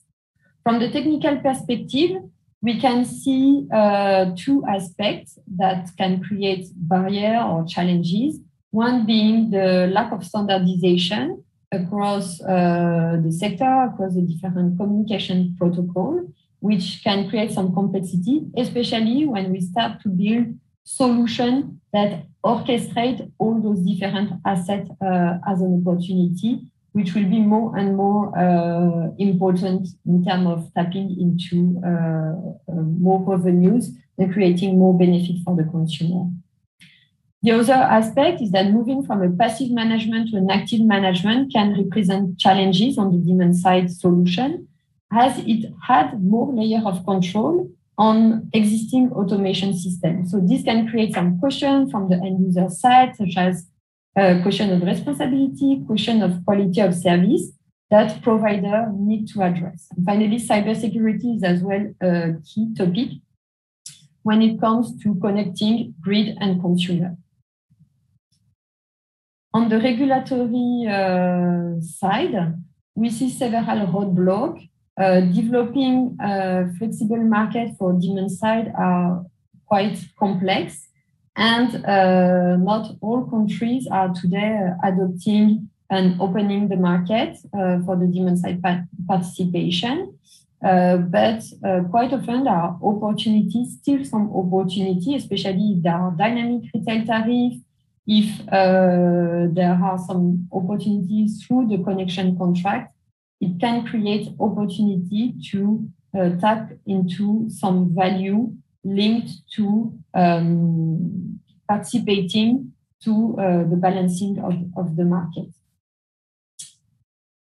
From the technical perspective, we can see uh, two aspects that can create barrier or challenges. One being the lack of standardization across uh, the sector, across the different communication protocol, which can create some complexity, especially when we start to build solutions that orchestrate all those different assets uh, as an opportunity which will be more and more uh, important in terms of tapping into uh, uh, more revenues and creating more benefit for the consumer. The other aspect is that moving from a passive management to an active management can represent challenges on the demand side solution as it had more layer of control on existing automation systems. So this can create some questions from the end user side, such as uh, question of responsibility, question of quality of service that provider need to address. And finally, cybersecurity is as well a key topic when it comes to connecting grid and consumer. On the regulatory uh, side, we see several roadblocks. Uh, developing a flexible market for demand side are quite complex and uh, not all countries are today uh, adopting and opening the market uh, for the demand side participation. Uh, but uh, quite often there are opportunities, still some opportunity, especially if there are dynamic retail tariffs, if uh, there are some opportunities through the connection contract, it can create opportunity to tap into some value linked to um, participating to uh, the balancing of, of the market.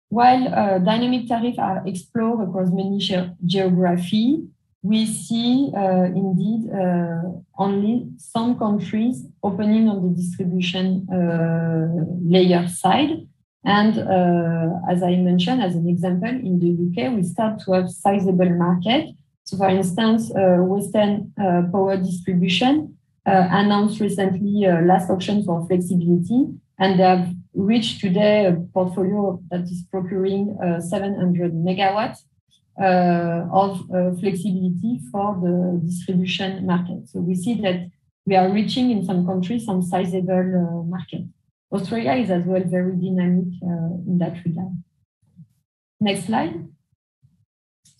While uh, dynamic tariffs are explored across many ge geography, we see uh, indeed only some countries opening on the distribution layer side. And uh, as I mentioned, as an example, in the UK, we start to have sizable market so, for instance, uh, Western uh, Power Distribution uh, announced recently last auction for flexibility, and they have reached today a portfolio that is procuring 700 megawatts of flexibility for the distribution market. So we see that we are reaching in some countries some sizable market. Australia is as well very dynamic in that regard. Next slide.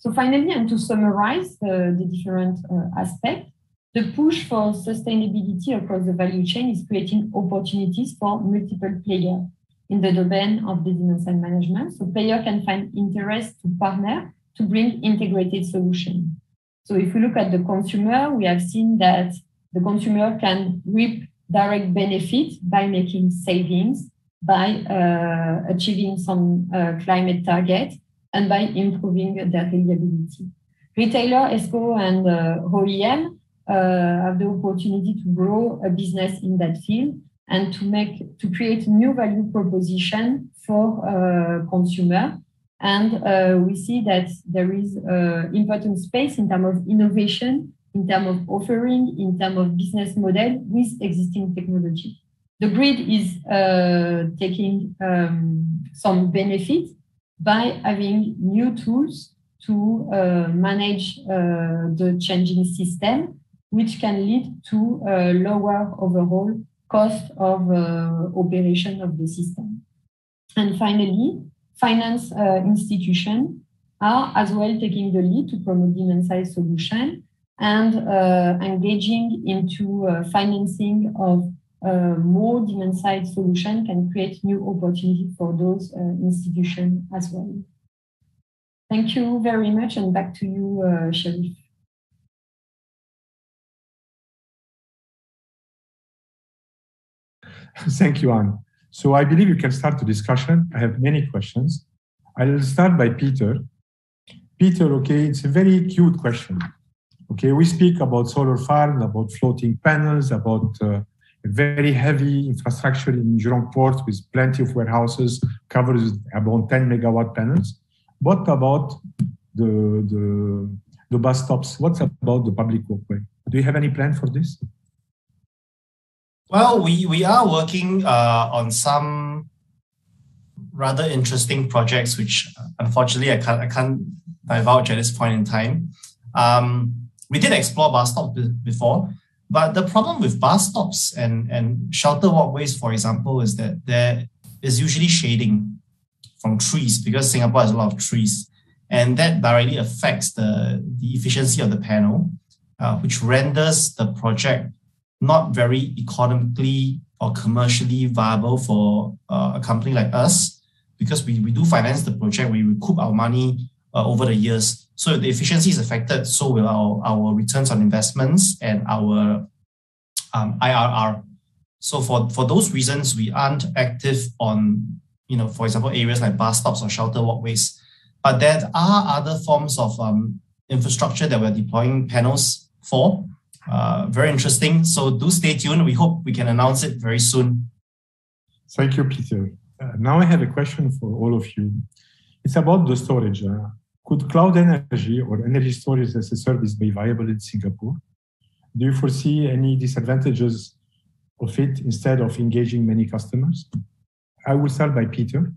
So finally, and to summarize the, different uh, aspects, the push for sustainability across the value chain is creating opportunities for multiple players in the domain of the side management. So player can find interest to partner to bring integrated solution. So if we look at the consumer, we have seen that the consumer can reap direct benefit by making savings, by uh, achieving some uh, climate target, and by improving their reliability. Retailer, ESCO, and uh, OEM uh, have the opportunity to grow a business in that field and to make to create new value proposition for uh, consumer. And uh, we see that there is uh, important space in terms of innovation, in terms of offering, in terms of business model with existing technology. The grid is uh, taking um, some benefits by having new tools to uh, manage uh, the changing system, which can lead to a lower overall cost of uh, operation of the system. And finally, finance uh, institutions are as well taking the lead to promote demand side solution and uh, engaging into uh, financing of uh, more demand side solution can create new opportunity for those uh, institutions as well. Thank you very much and back to you, uh, Sharif. Thank you, Anne. So I believe you can start the discussion. I have many questions. I'll start by Peter. Peter, okay, it's a very cute question. Okay, we speak about solar farms, about floating panels, about uh, very heavy infrastructure in Jurong Port with plenty of warehouses covered with about 10 megawatt panels. What about the, the, the bus stops? What's about the public walkway? Do you have any plan for this? Well, we, we are working uh, on some rather interesting projects, which unfortunately I can't, I can't divulge at this point in time. Um, we did explore bus stops before, but the problem with bus stops and, and shelter walkways, for example, is that there is usually shading from trees because Singapore has a lot of trees. And that directly affects the, the efficiency of the panel, uh, which renders the project not very economically or commercially viable for uh, a company like us because we, we do finance the project, we recoup our money uh, over the years. So the efficiency is affected, so will our, our returns on investments and our um, IRR. So for, for those reasons, we aren't active on, you know, for example, areas like bus stops or shelter walkways. But there are other forms of um, infrastructure that we're deploying panels for. Uh, very interesting. So do stay tuned. We hope we can announce it very soon. Thank you, Peter. Uh, now I have a question for all of you. It's about the storage. Uh, could cloud energy or energy storage as a service be viable in Singapore? Do you foresee any disadvantages of it instead of engaging many customers? I will start by Peter.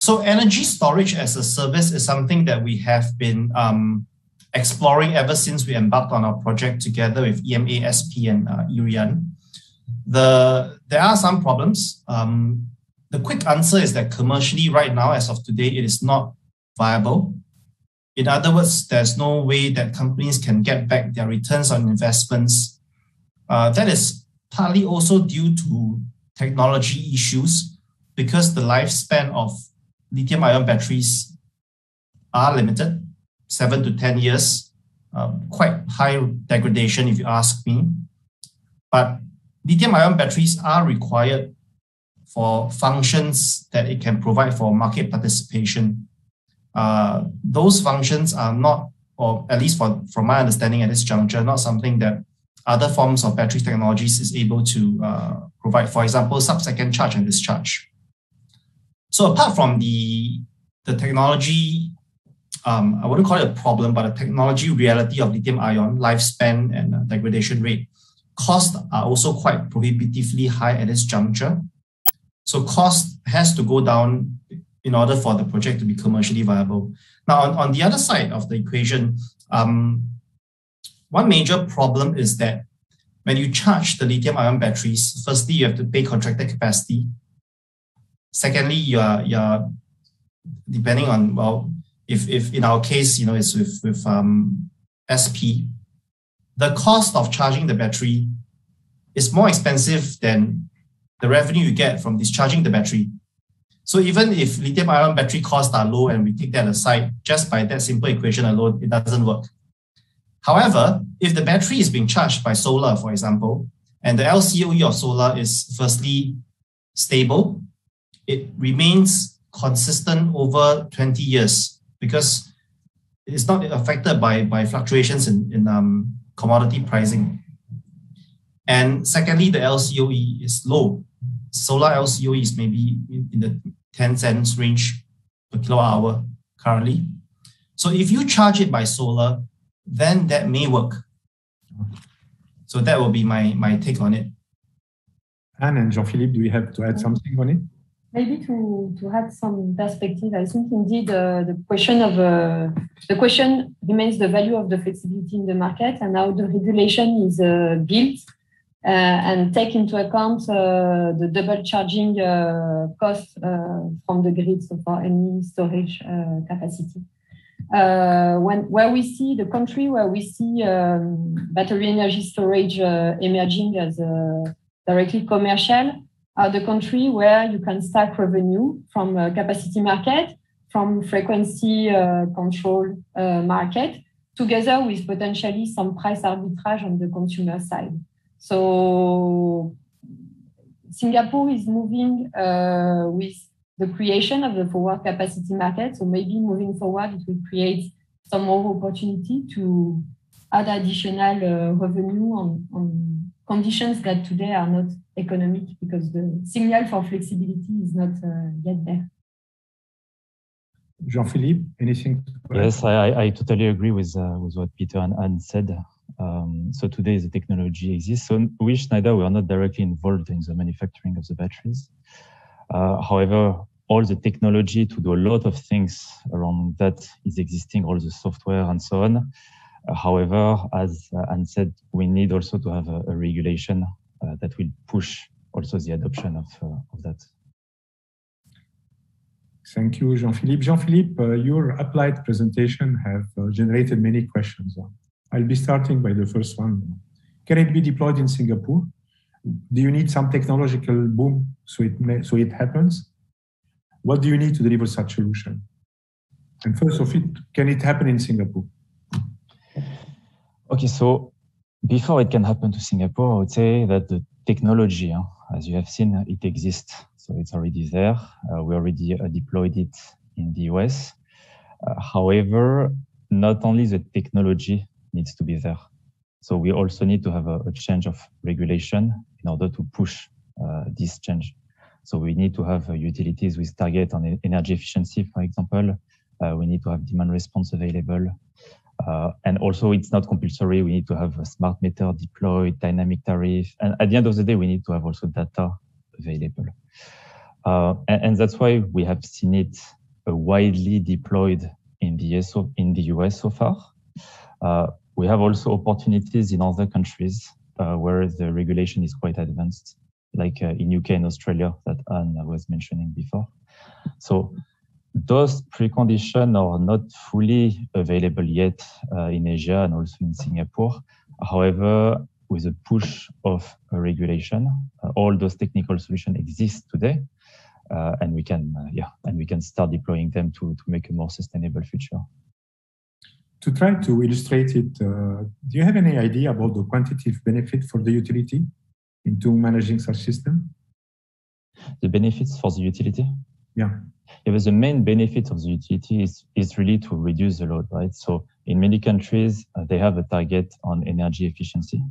So energy storage as a service is something that we have been um, exploring ever since we embarked on our project together with EMA, SP, and uh, ERI@N. The, there are some problems. Um, the quick answer is that commercially, right now, as of today, it is not viable. In other words, there's no way that companies can get back their returns on investments. Uh, that is partly also due to technology issues because the lifespan of lithium ion batteries are limited, seven to 10 years, uh, quite high degradation if you ask me. But lithium ion batteries are required for functions that it can provide for market participation. Uh, those functions are not, or at least for, from my understanding at this juncture, not something that other forms of battery technologies is able to uh, provide. For example, sub-second charge and discharge. So apart from the, the technology, um, I wouldn't call it a problem, but the technology reality of lithium ion lifespan and uh, degradation rate, costs are also quite prohibitively high at this juncture. So cost has to go down in order for the project to be commercially viable. Now, on, on the other side of the equation, um, one major problem is that when you charge the lithium ion batteries, firstly, you have to pay contracted capacity. Secondly, you are, you are depending on, well, if, if in our case, you know, it's with, with um, SP, the cost of charging the battery is more expensive than the revenue you get from discharging the battery. So even if lithium ion battery costs are low and we take that aside, just by that simple equation alone, it doesn't work. However, if the battery is being charged by solar, for example, and the LCOE of solar is firstly stable, it remains consistent over 20 years because it's not affected by, by fluctuations in, in um, commodity pricing. And secondly, the LCOE is low solar LCOE is maybe in the 10 cents range per kilowatt hour currently. So if you charge it by solar, then that may work. So that will be my, my take on it. Anne and Jean-Philippe, do you have to add something on it? Maybe to, to add some perspective, I think indeed uh, the question of uh, the question remains the value of the flexibility in the market and how the regulation is uh, built uh, and take into account uh, the double charging uh, cost from the grid so for any storage capacity. when where we see the country where we see um, battery energy storage emerging as directly commercial are the country where you can stack revenue from capacity market, from frequency uh, control uh, market, together with potentially some price arbitrage on the consumer side. So Singapore is moving uh, with the creation of the forward capacity market. So maybe moving forward, it will create some more opportunity to add additional uh, revenue on, on conditions that today are not economic because the signal for flexibility is not uh, yet there. Jean-Philippe, anything? Yes, I, I totally agree with uh, with what Peter and Anne said. Um, so today the technology exists. So we Schneider, we are not directly involved in the manufacturing of the batteries. Uh, however, all the technology to do a lot of things around that is existing, all the software and so on. Uh, however, as uh, Anne said, we need also to have a, a regulation uh, that will push also the adoption of, uh, of that. Thank you, Jean-Philippe. Jean-Philippe, uh, your Uplight presentation have uh, generated many questions. I'll be starting by the first one. Can it be deployed in Singapore? Do you need some technological boom so it may, so it happens? What do you need to deliver such solution? And first of it, can it happen in Singapore? Okay, so before it can happen to Singapore, I would say that the technology, as you have seen, it exists. So it's already there. Uh, we already uh, deployed it in the US. Uh, however, not only the technology needs to be there. So we also need to have a, a change of regulation in order to push uh, this change. So we need to have uh, utilities with target on energy efficiency, for example. Uh, we need to have demand response available. Uh, and also it's not compulsory. We need to have a smart meter deployed, dynamic tariff. And at the end of the day, we need to have also data available. Uh, and, and, that's why we have seen it uh, widely deployed in the, in the US so far. Uh, we have also opportunities in other countries uh, where the regulation is quite advanced, like uh, in UK and Australia that Anne was mentioning before. So those preconditions are not fully available yet uh, in Asia and also in Singapore. However, with a push of a regulation, uh, all those technical solutions exist today, uh, and we can, yeah, and we can start deploying them to to make a more sustainable future to try to illustrate it, uh, do you have any idea about the quantitative benefit for the utility into managing such system? The benefits for the utility? Yeah. Yeah, but the main benefit of the utility is, is really to reduce the load, right? So in many countries, uh, they have a target on energy efficiency.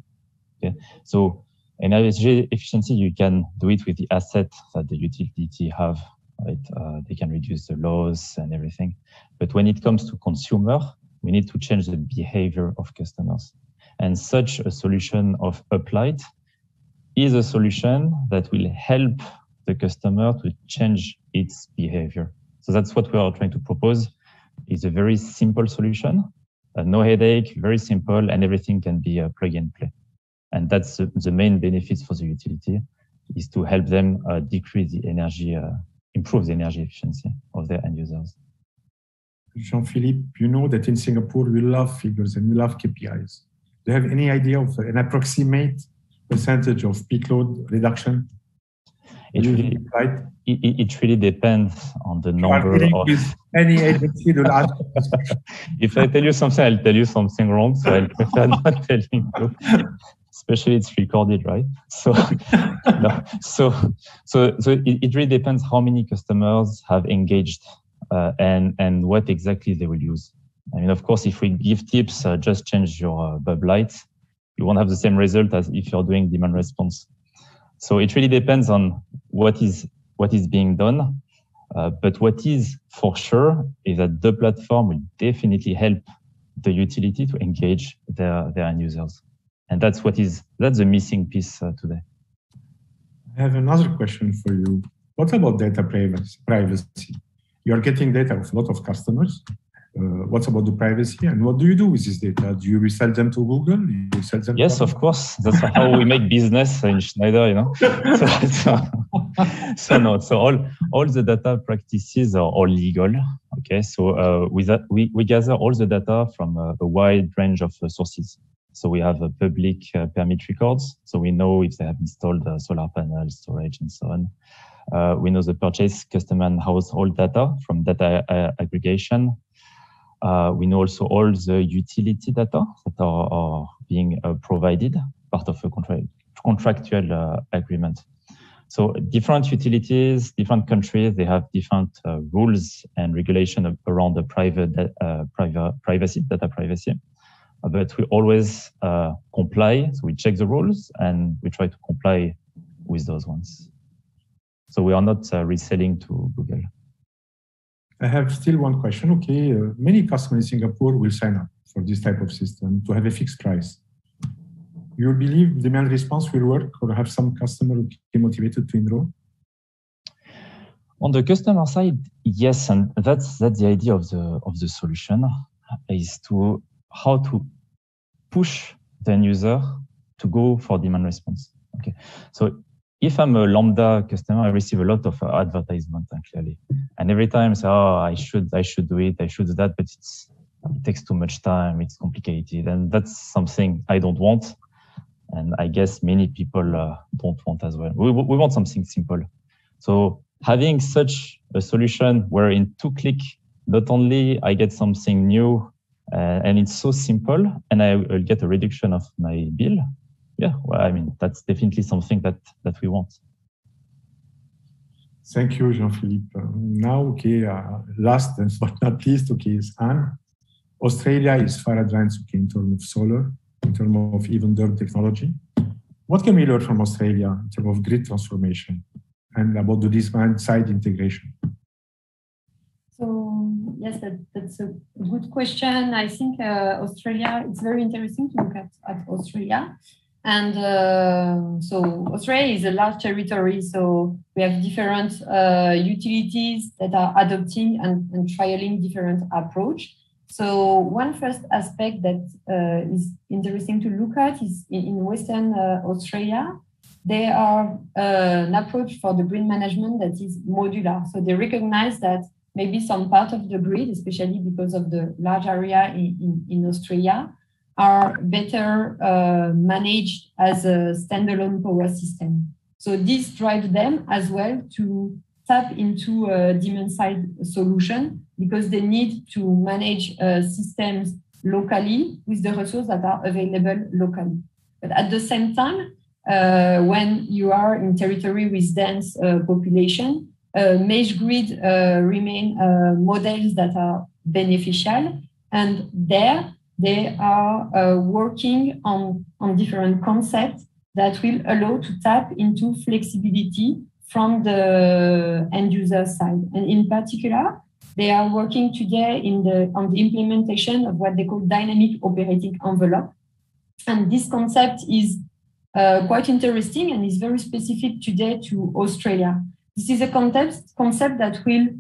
Okay. So energy efficiency, you can do it with the asset that the utility have, right? Uh, they can reduce the loss and everything. But when it comes to consumer, we need to change the behavior of customers. And such a solution of Uplight is a solution that will help the customer to change its behavior. So that's what we are trying to propose. It's a very simple solution, uh, no headache, very simple, and everything can be uh, plug and play. And that's the, the, main benefits for the utility is to help them uh, decrease the energy, uh, improve the energy efficiency of their end users. Jean-Philippe, you know that in Singapore we love figures and we love KPIs. Do you have any idea of an approximate percentage of peak load reduction? It really, right? it, it really depends on the number of any agency to ask. if I tell you something, I'll tell you something wrong, so I'll prefer not telling you. Especially it's recorded, right? So, no, so, so, so it, it really depends how many customers have engaged and and what exactly they will use. I mean, of course, if we give tips, uh, just change your uh, bulb lights, you won't have the same result as if you're doing demand response. So it really depends on what is what is being done. Uh, but what is for sure is that the platform will definitely help the utility to engage their, their end users. And that's what is, that's the missing piece uh, today. I have another question for you. What about data privacy? You're getting data of a lot of customers. Uh, what's about the privacy and what do you do with this data? Do you resell them to Google? You sell them? Yes, of course. That's how we make business in Schneider. You know. so, so, so, no. So all all the data practices are all legal. Okay. So uh, with that, we we gather all the data from a, a wide range of uh, sources. So we have a public uh, permit records. So we know if they have installed solar panels, storage, and so on. Uh, we know the purchase, customer, and household data from data uh, aggregation. Uh, we know also all the utility data that are, are being provided, part of a contract, contractual agreement. So different utilities, different countries, they have different uh, rules and regulation around the private, uh, private privacy, data privacy. but we always uh, comply. So we check the rules and we try to comply with those ones. So we are not uh, reselling to Google. I have still one question. Okay, uh, many customers in Singapore will sign up for this type of system to have a fixed price. You believe demand response will work or have some customer be motivated to enroll? On the customer side, yes, and that's that's the idea of the of the solution is to how to push the end user to go for demand response. Okay, so if I'm a Lambda customer, I receive a lot of uh, advertisement clearly, and every time I say, "Oh, I should, I should do it, I should do that," but it's it takes too much time, it's complicated, and that's something I don't want, and I guess many people uh, don't want as well. We we want something simple, so having such a solution where in two click, not only I get something new uh, and it's so simple and I will get a reduction of my bill. Yeah, well, I mean, that's definitely something that, that we want. Thank you, Jean-Philippe. Uh, now, okay, uh, last but not least, okay, is Anne. Australia is far advanced okay, in terms of solar, in terms of even DER technology. What can we learn from Australia in terms of grid transformation? and about the demand side integration? So yes, that, that's a good question. I think uh, Australia, it's very interesting to look at, at Australia. And uh, so Australia is a large territory, so we have different uh, utilities that are adopting and, and trialing different approach. So one first aspect that uh, is interesting to look at is in, Western uh, Australia, they are uh, an approach for the grid management that is modular. So they recognize that maybe some part of the grid, especially because of the large area in, in, in Australia, are better uh, managed as a standalone power system. So this drives them as well to tap into a demand side solution because they need to manage uh, systems locally with the resources that are available locally. But at the same time, uh, when you are in territory with dense uh, population. Uh, mesh grid remain models that are beneficial, and there they are working on, on different concepts that will allow to tap into flexibility from the end user side. And in particular, they are working today in the, on the implementation of what they call dynamic operating envelope. And this concept is uh, quite interesting and is very specific today to Australia. This is a concept, concept that will uh,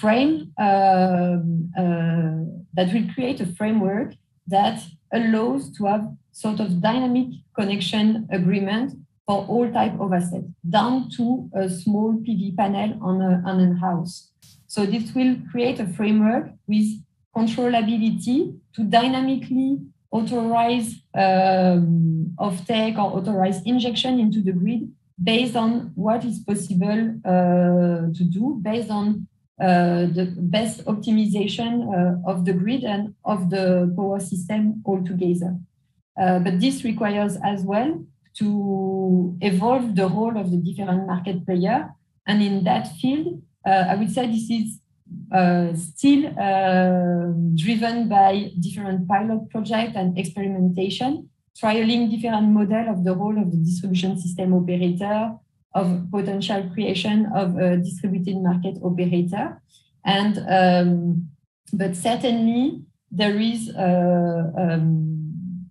frame, um, uh, that will create a framework that allows to have sort of dynamic connection agreement for all type of assets, down to a small PV panel on a, on a house. So this will create a framework with controllability to dynamically authorize um, offtake or authorize injection into the grid based on what is possible uh, to do, based on the best optimization uh, of the grid and of the power system altogether. Uh, but this requires as well to evolve the role of the different market player. And in that field, uh, I would say this is uh, still uh, driven by different pilot projects and experimentation, trialing different model of the role of the distribution system operator, of potential creation of a distributed market operator. And, um, but certainly there is, uh, um,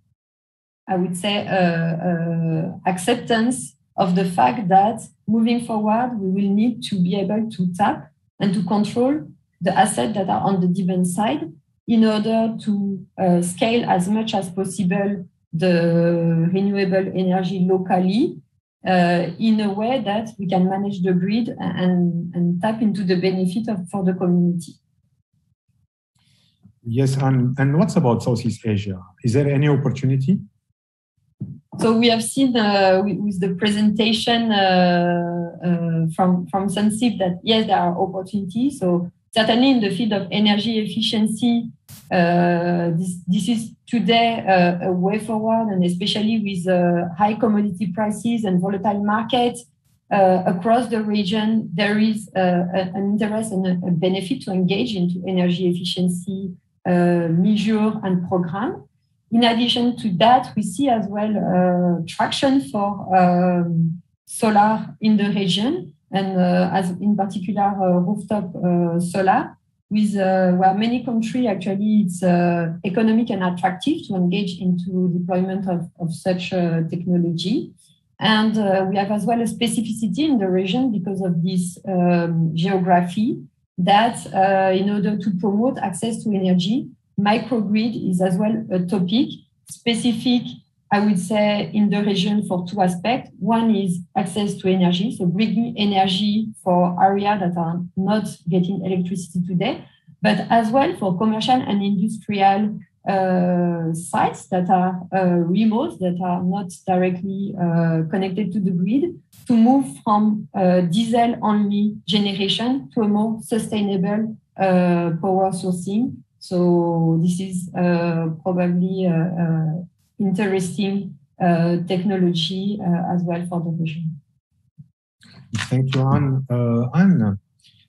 I would say, uh, acceptance of the fact that moving forward, we will need to be able to tap and to control the assets that are on the demand side in order to uh, scale as much as possible the renewable energy locally uh, in a way that we can manage the grid and, and tap into the benefit of, for the community. Yes, and, and what's about Southeast Asia? Is there any opportunity? So we have seen uh, with the presentation uh, uh, from from Sunseap that yes, there are opportunities. So certainly in the field of energy efficiency, uh, this, this is today uh, a way forward, and especially with uh, high commodity prices and volatile markets across the region, there is an interest and a benefit to engage into energy efficiency measure and program. in addition to that, we see as well uh, traction for um, solar in the region, and uh, as in particular uh, rooftop solar, with where many countries actually it's economic and attractive to engage into deployment of, of such technology. And uh, we have as well a specificity in the region because of this um, geography that uh, in order to promote access to energy, microgrid is as well a topic specific, I would say, in the region for two aspects. One is access to energy, so bringing energy for areas that are not getting electricity today, but as well for commercial and industrial uh, sites that are uh, remote, that are not directly uh, connected to the grid, to move from uh, diesel only generation to a more sustainable uh, power sourcing. So this is uh, probably interesting uh, technology uh, as well for the region. Thank you, Anne. Uh, Anne,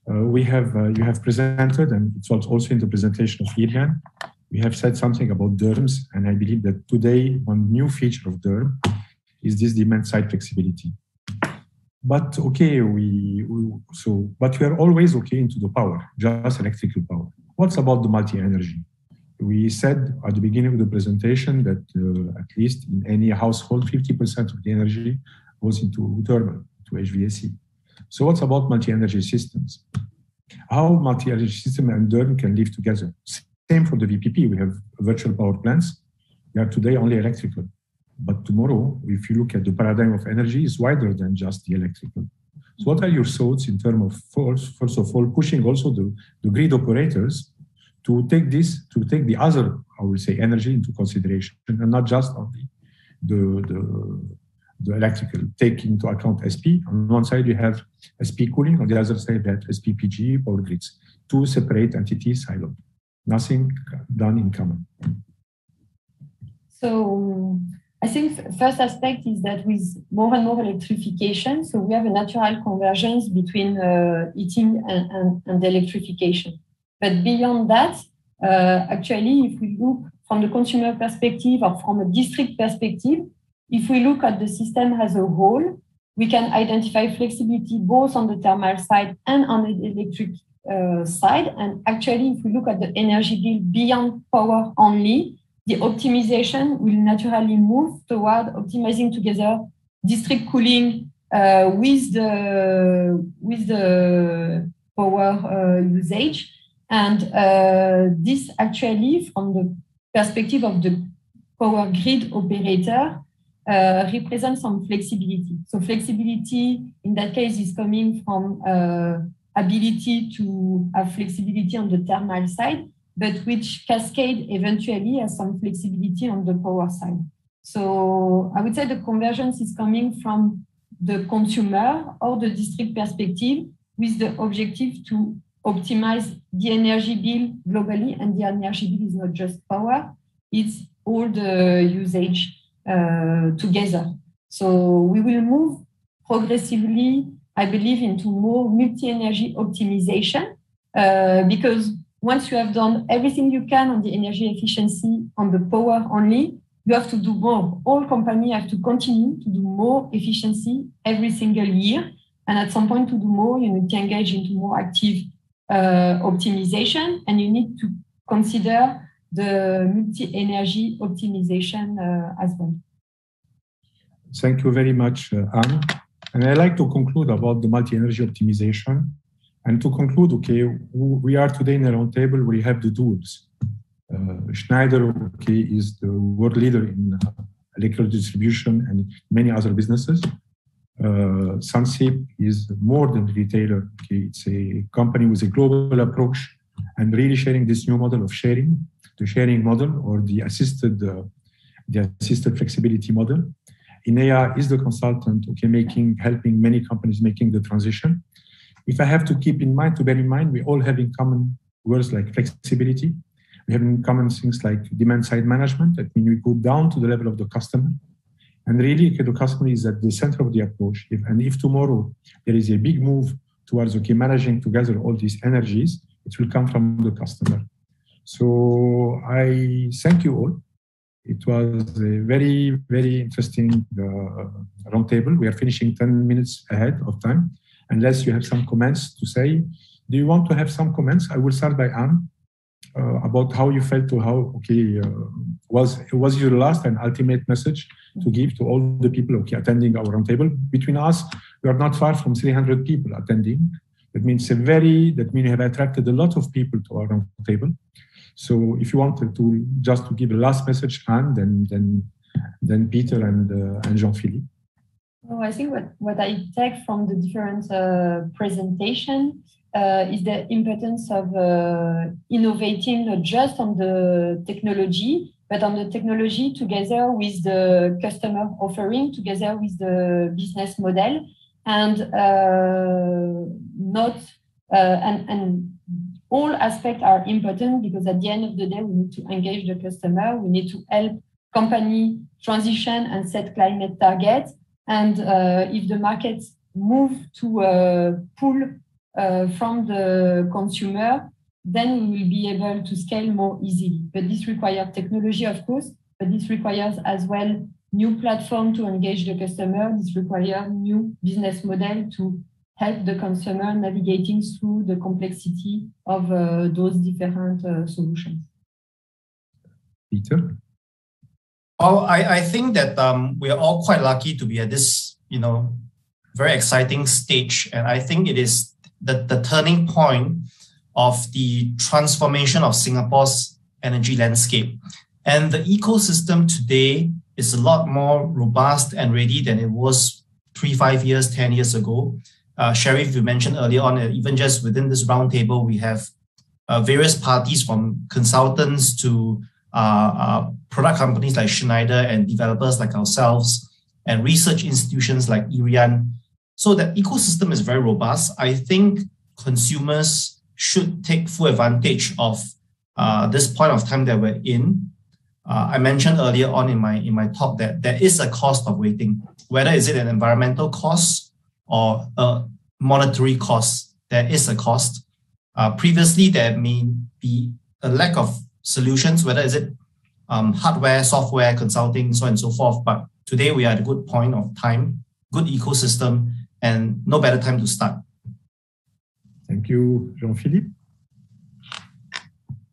we have you have presented, and it's also in the presentation of ERI@N, we have said something about DERMS, and I believe that today one new feature of DERM is this demand side flexibility. But okay, we, we, so but we are always okay into the power, just electrical power. What's about the multi-energy? We said at the beginning of the presentation that uh, at least in any household, 50% of the energy goes into thermal, to HVAC. So what's about multi-energy systems? How multi-energy system and DERM can live together? Same for the VPP. We have virtual power plants. They are today only electrical. But tomorrow, if you look at the paradigm of energy, is wider than just the electrical. So what are your thoughts in terms of first, first of all, pushing also the, the grid operators to take this, to take the other, I would say, energy into consideration and not just only the, the, the electrical, take into account SP. On one side, you have SP cooling, on the other side, have SPPG power grids, two separate entities siloed nothing done in common. So I think first aspect is that with more and more electrification, so we have a natural convergence between uh, heating and, and, and, electrification. But beyond that, uh, actually, if we look from the consumer perspective or from a district perspective, if we look at the system as a whole, we can identify flexibility both on the thermal side and on the electric uh, side. And actually, if we look at the energy bill beyond power only, the optimization will naturally move toward optimizing together district cooling uh, with the with the power uh, usage. And uh, this actually, from the perspective of the power grid operator, uh, represents some flexibility. So flexibility in that case is coming from uh, ability to have flexibility on the thermal side, but which cascade eventually has some flexibility on the power side. So I would say the convergence is coming from the consumer or the district perspective with the objective to optimize the energy bill globally. And the energy bill is not just power, it's all the usage uh, together. So we will move progressively I believe, into more multi-energy optimization uh, because once you have done everything you can on the energy efficiency on the power only, you have to do more. All companies have to continue to do more efficiency every single year. And at some point to do more, you need to engage into more active optimization and you need to consider the multi-energy optimization uh, as well. Thank you very much, uh, Anne. And I like to conclude about the multi-energy optimization. And to conclude, okay, we are today in a roundtable we have the tools. Uh, Schneider, okay, is the world leader in uh, electrical distribution and many other businesses. Uh, is more than retailer. Okay, it's a company with a global approach and really sharing this new model of sharing, the sharing model or the assisted, uh, the assisted flexibility model. ENEA is the consultant, okay, making, helping many companies making the transition. If I have to keep in mind, to bear in mind, we all have in common words like flexibility. We have in common things like demand side management. That means we go down to the level of the customer. And really, customer is at the center of the approach. If, and if tomorrow there is a big move towards okay, managing together all these energies, it will come from the customer. So I thank you all It was a very, very interesting uh, roundtable. We are finishing 10 minutes ahead of time. Unless you have some comments to say. Do you want to have some comments? I will start by Anne uh, about how you felt to how, okay, uh, was, was your last and ultimate message to give to all the people okay, attending our roundtable? Between us, we are not far from 300 people attending. That means a very, that means we have attracted a lot of people to our roundtable. So if you wanted to just to give a last message, and then then then Peter and uh, and Jean-Philippe. Oh, I think what, what I take from the different uh, presentation uh, is the importance of uh, innovating not just on the technology, but on the technology together with the customer offering, together with the business model, and uh, not uh, and, and all aspects are important because at the end of the day, we need to engage the customer. We need to help company transition and set climate targets. And uh, if the markets move to uh, pull from the consumer, then we will be able to scale more easily. But this requires technology, of course, but this requires as well new platform to engage the customer. This requires new business model to help the consumer navigating through the complexity of uh, those different uh, solutions. Peter? Well, I, I think that um, we are all quite lucky to be at this, you know, very exciting stage. And I think it is the, the turning point of the transformation of Singapore's energy landscape. And the ecosystem today is a lot more robust and ready than it was three, five years, 10 years ago. Uh, Sharif, you mentioned earlier on, uh, even just within this roundtable, we have uh, various parties from consultants to uh, uh, product companies like Schneider and developers like ourselves and research institutions like ERI@N. So the ecosystem is very robust. I think consumers should take full advantage of uh, this point of time that we're in. I mentioned earlier on in my in my talk that there is a cost of waiting, whether is it an environmental cost or a monetary cost. There is a cost. Uh, previously, there may be a lack of solutions, whether is it um, hardware, software, consulting, so on and so forth. But today we are at a good point of time, good ecosystem, and no better time to start. Thank you, Jean-Philippe.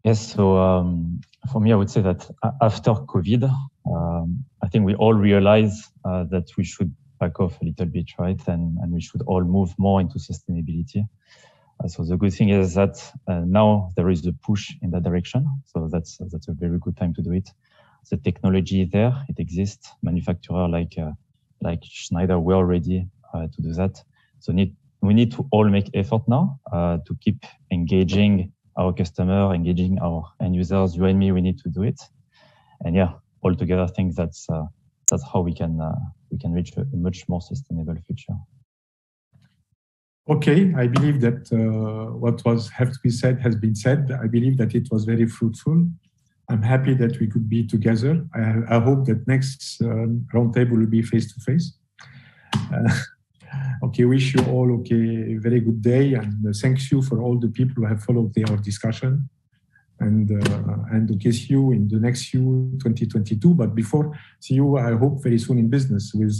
Yes, so um, for me, I would say that after COVID, um, I think we all realize uh, that we should back off a little bit, right? And, and we should all move more into sustainability. Uh, so the good thing is that uh, now there is a push in that direction. So that's that's a very good time to do it. The technology is there, it exists. Manufacturer like uh, like Schneider, we're ready uh, to do that. So need we need to all make effort now uh, to keep engaging our customer, engaging our end users. You and me, we need to do it. And yeah, all together, I think that's uh, that's how we can we can reach a much more sustainable future. Okay, I believe that uh, what was have to be said has been said. I believe that it was very fruitful. I'm happy that we could be together. I, I hope that next um, roundtable will be face to face. Okay, wish you all okay, very good day, and uh, thanks you for all the people who have followed our discussion and uh, and okay, see you in the next year 2022. But before, see you, I hope very soon in business. With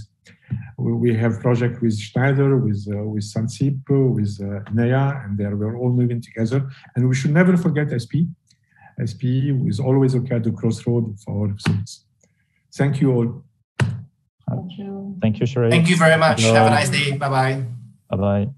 we have project with Schneider, with uh, with Sunseap, with uh, NEA, and there we're all moving together. And we should never forget SP. SP is always okay at the crossroad of our. Thank you all. Thank you. Thank you, Sherry. Thank you very much. Have a nice day. Bye bye. Bye bye.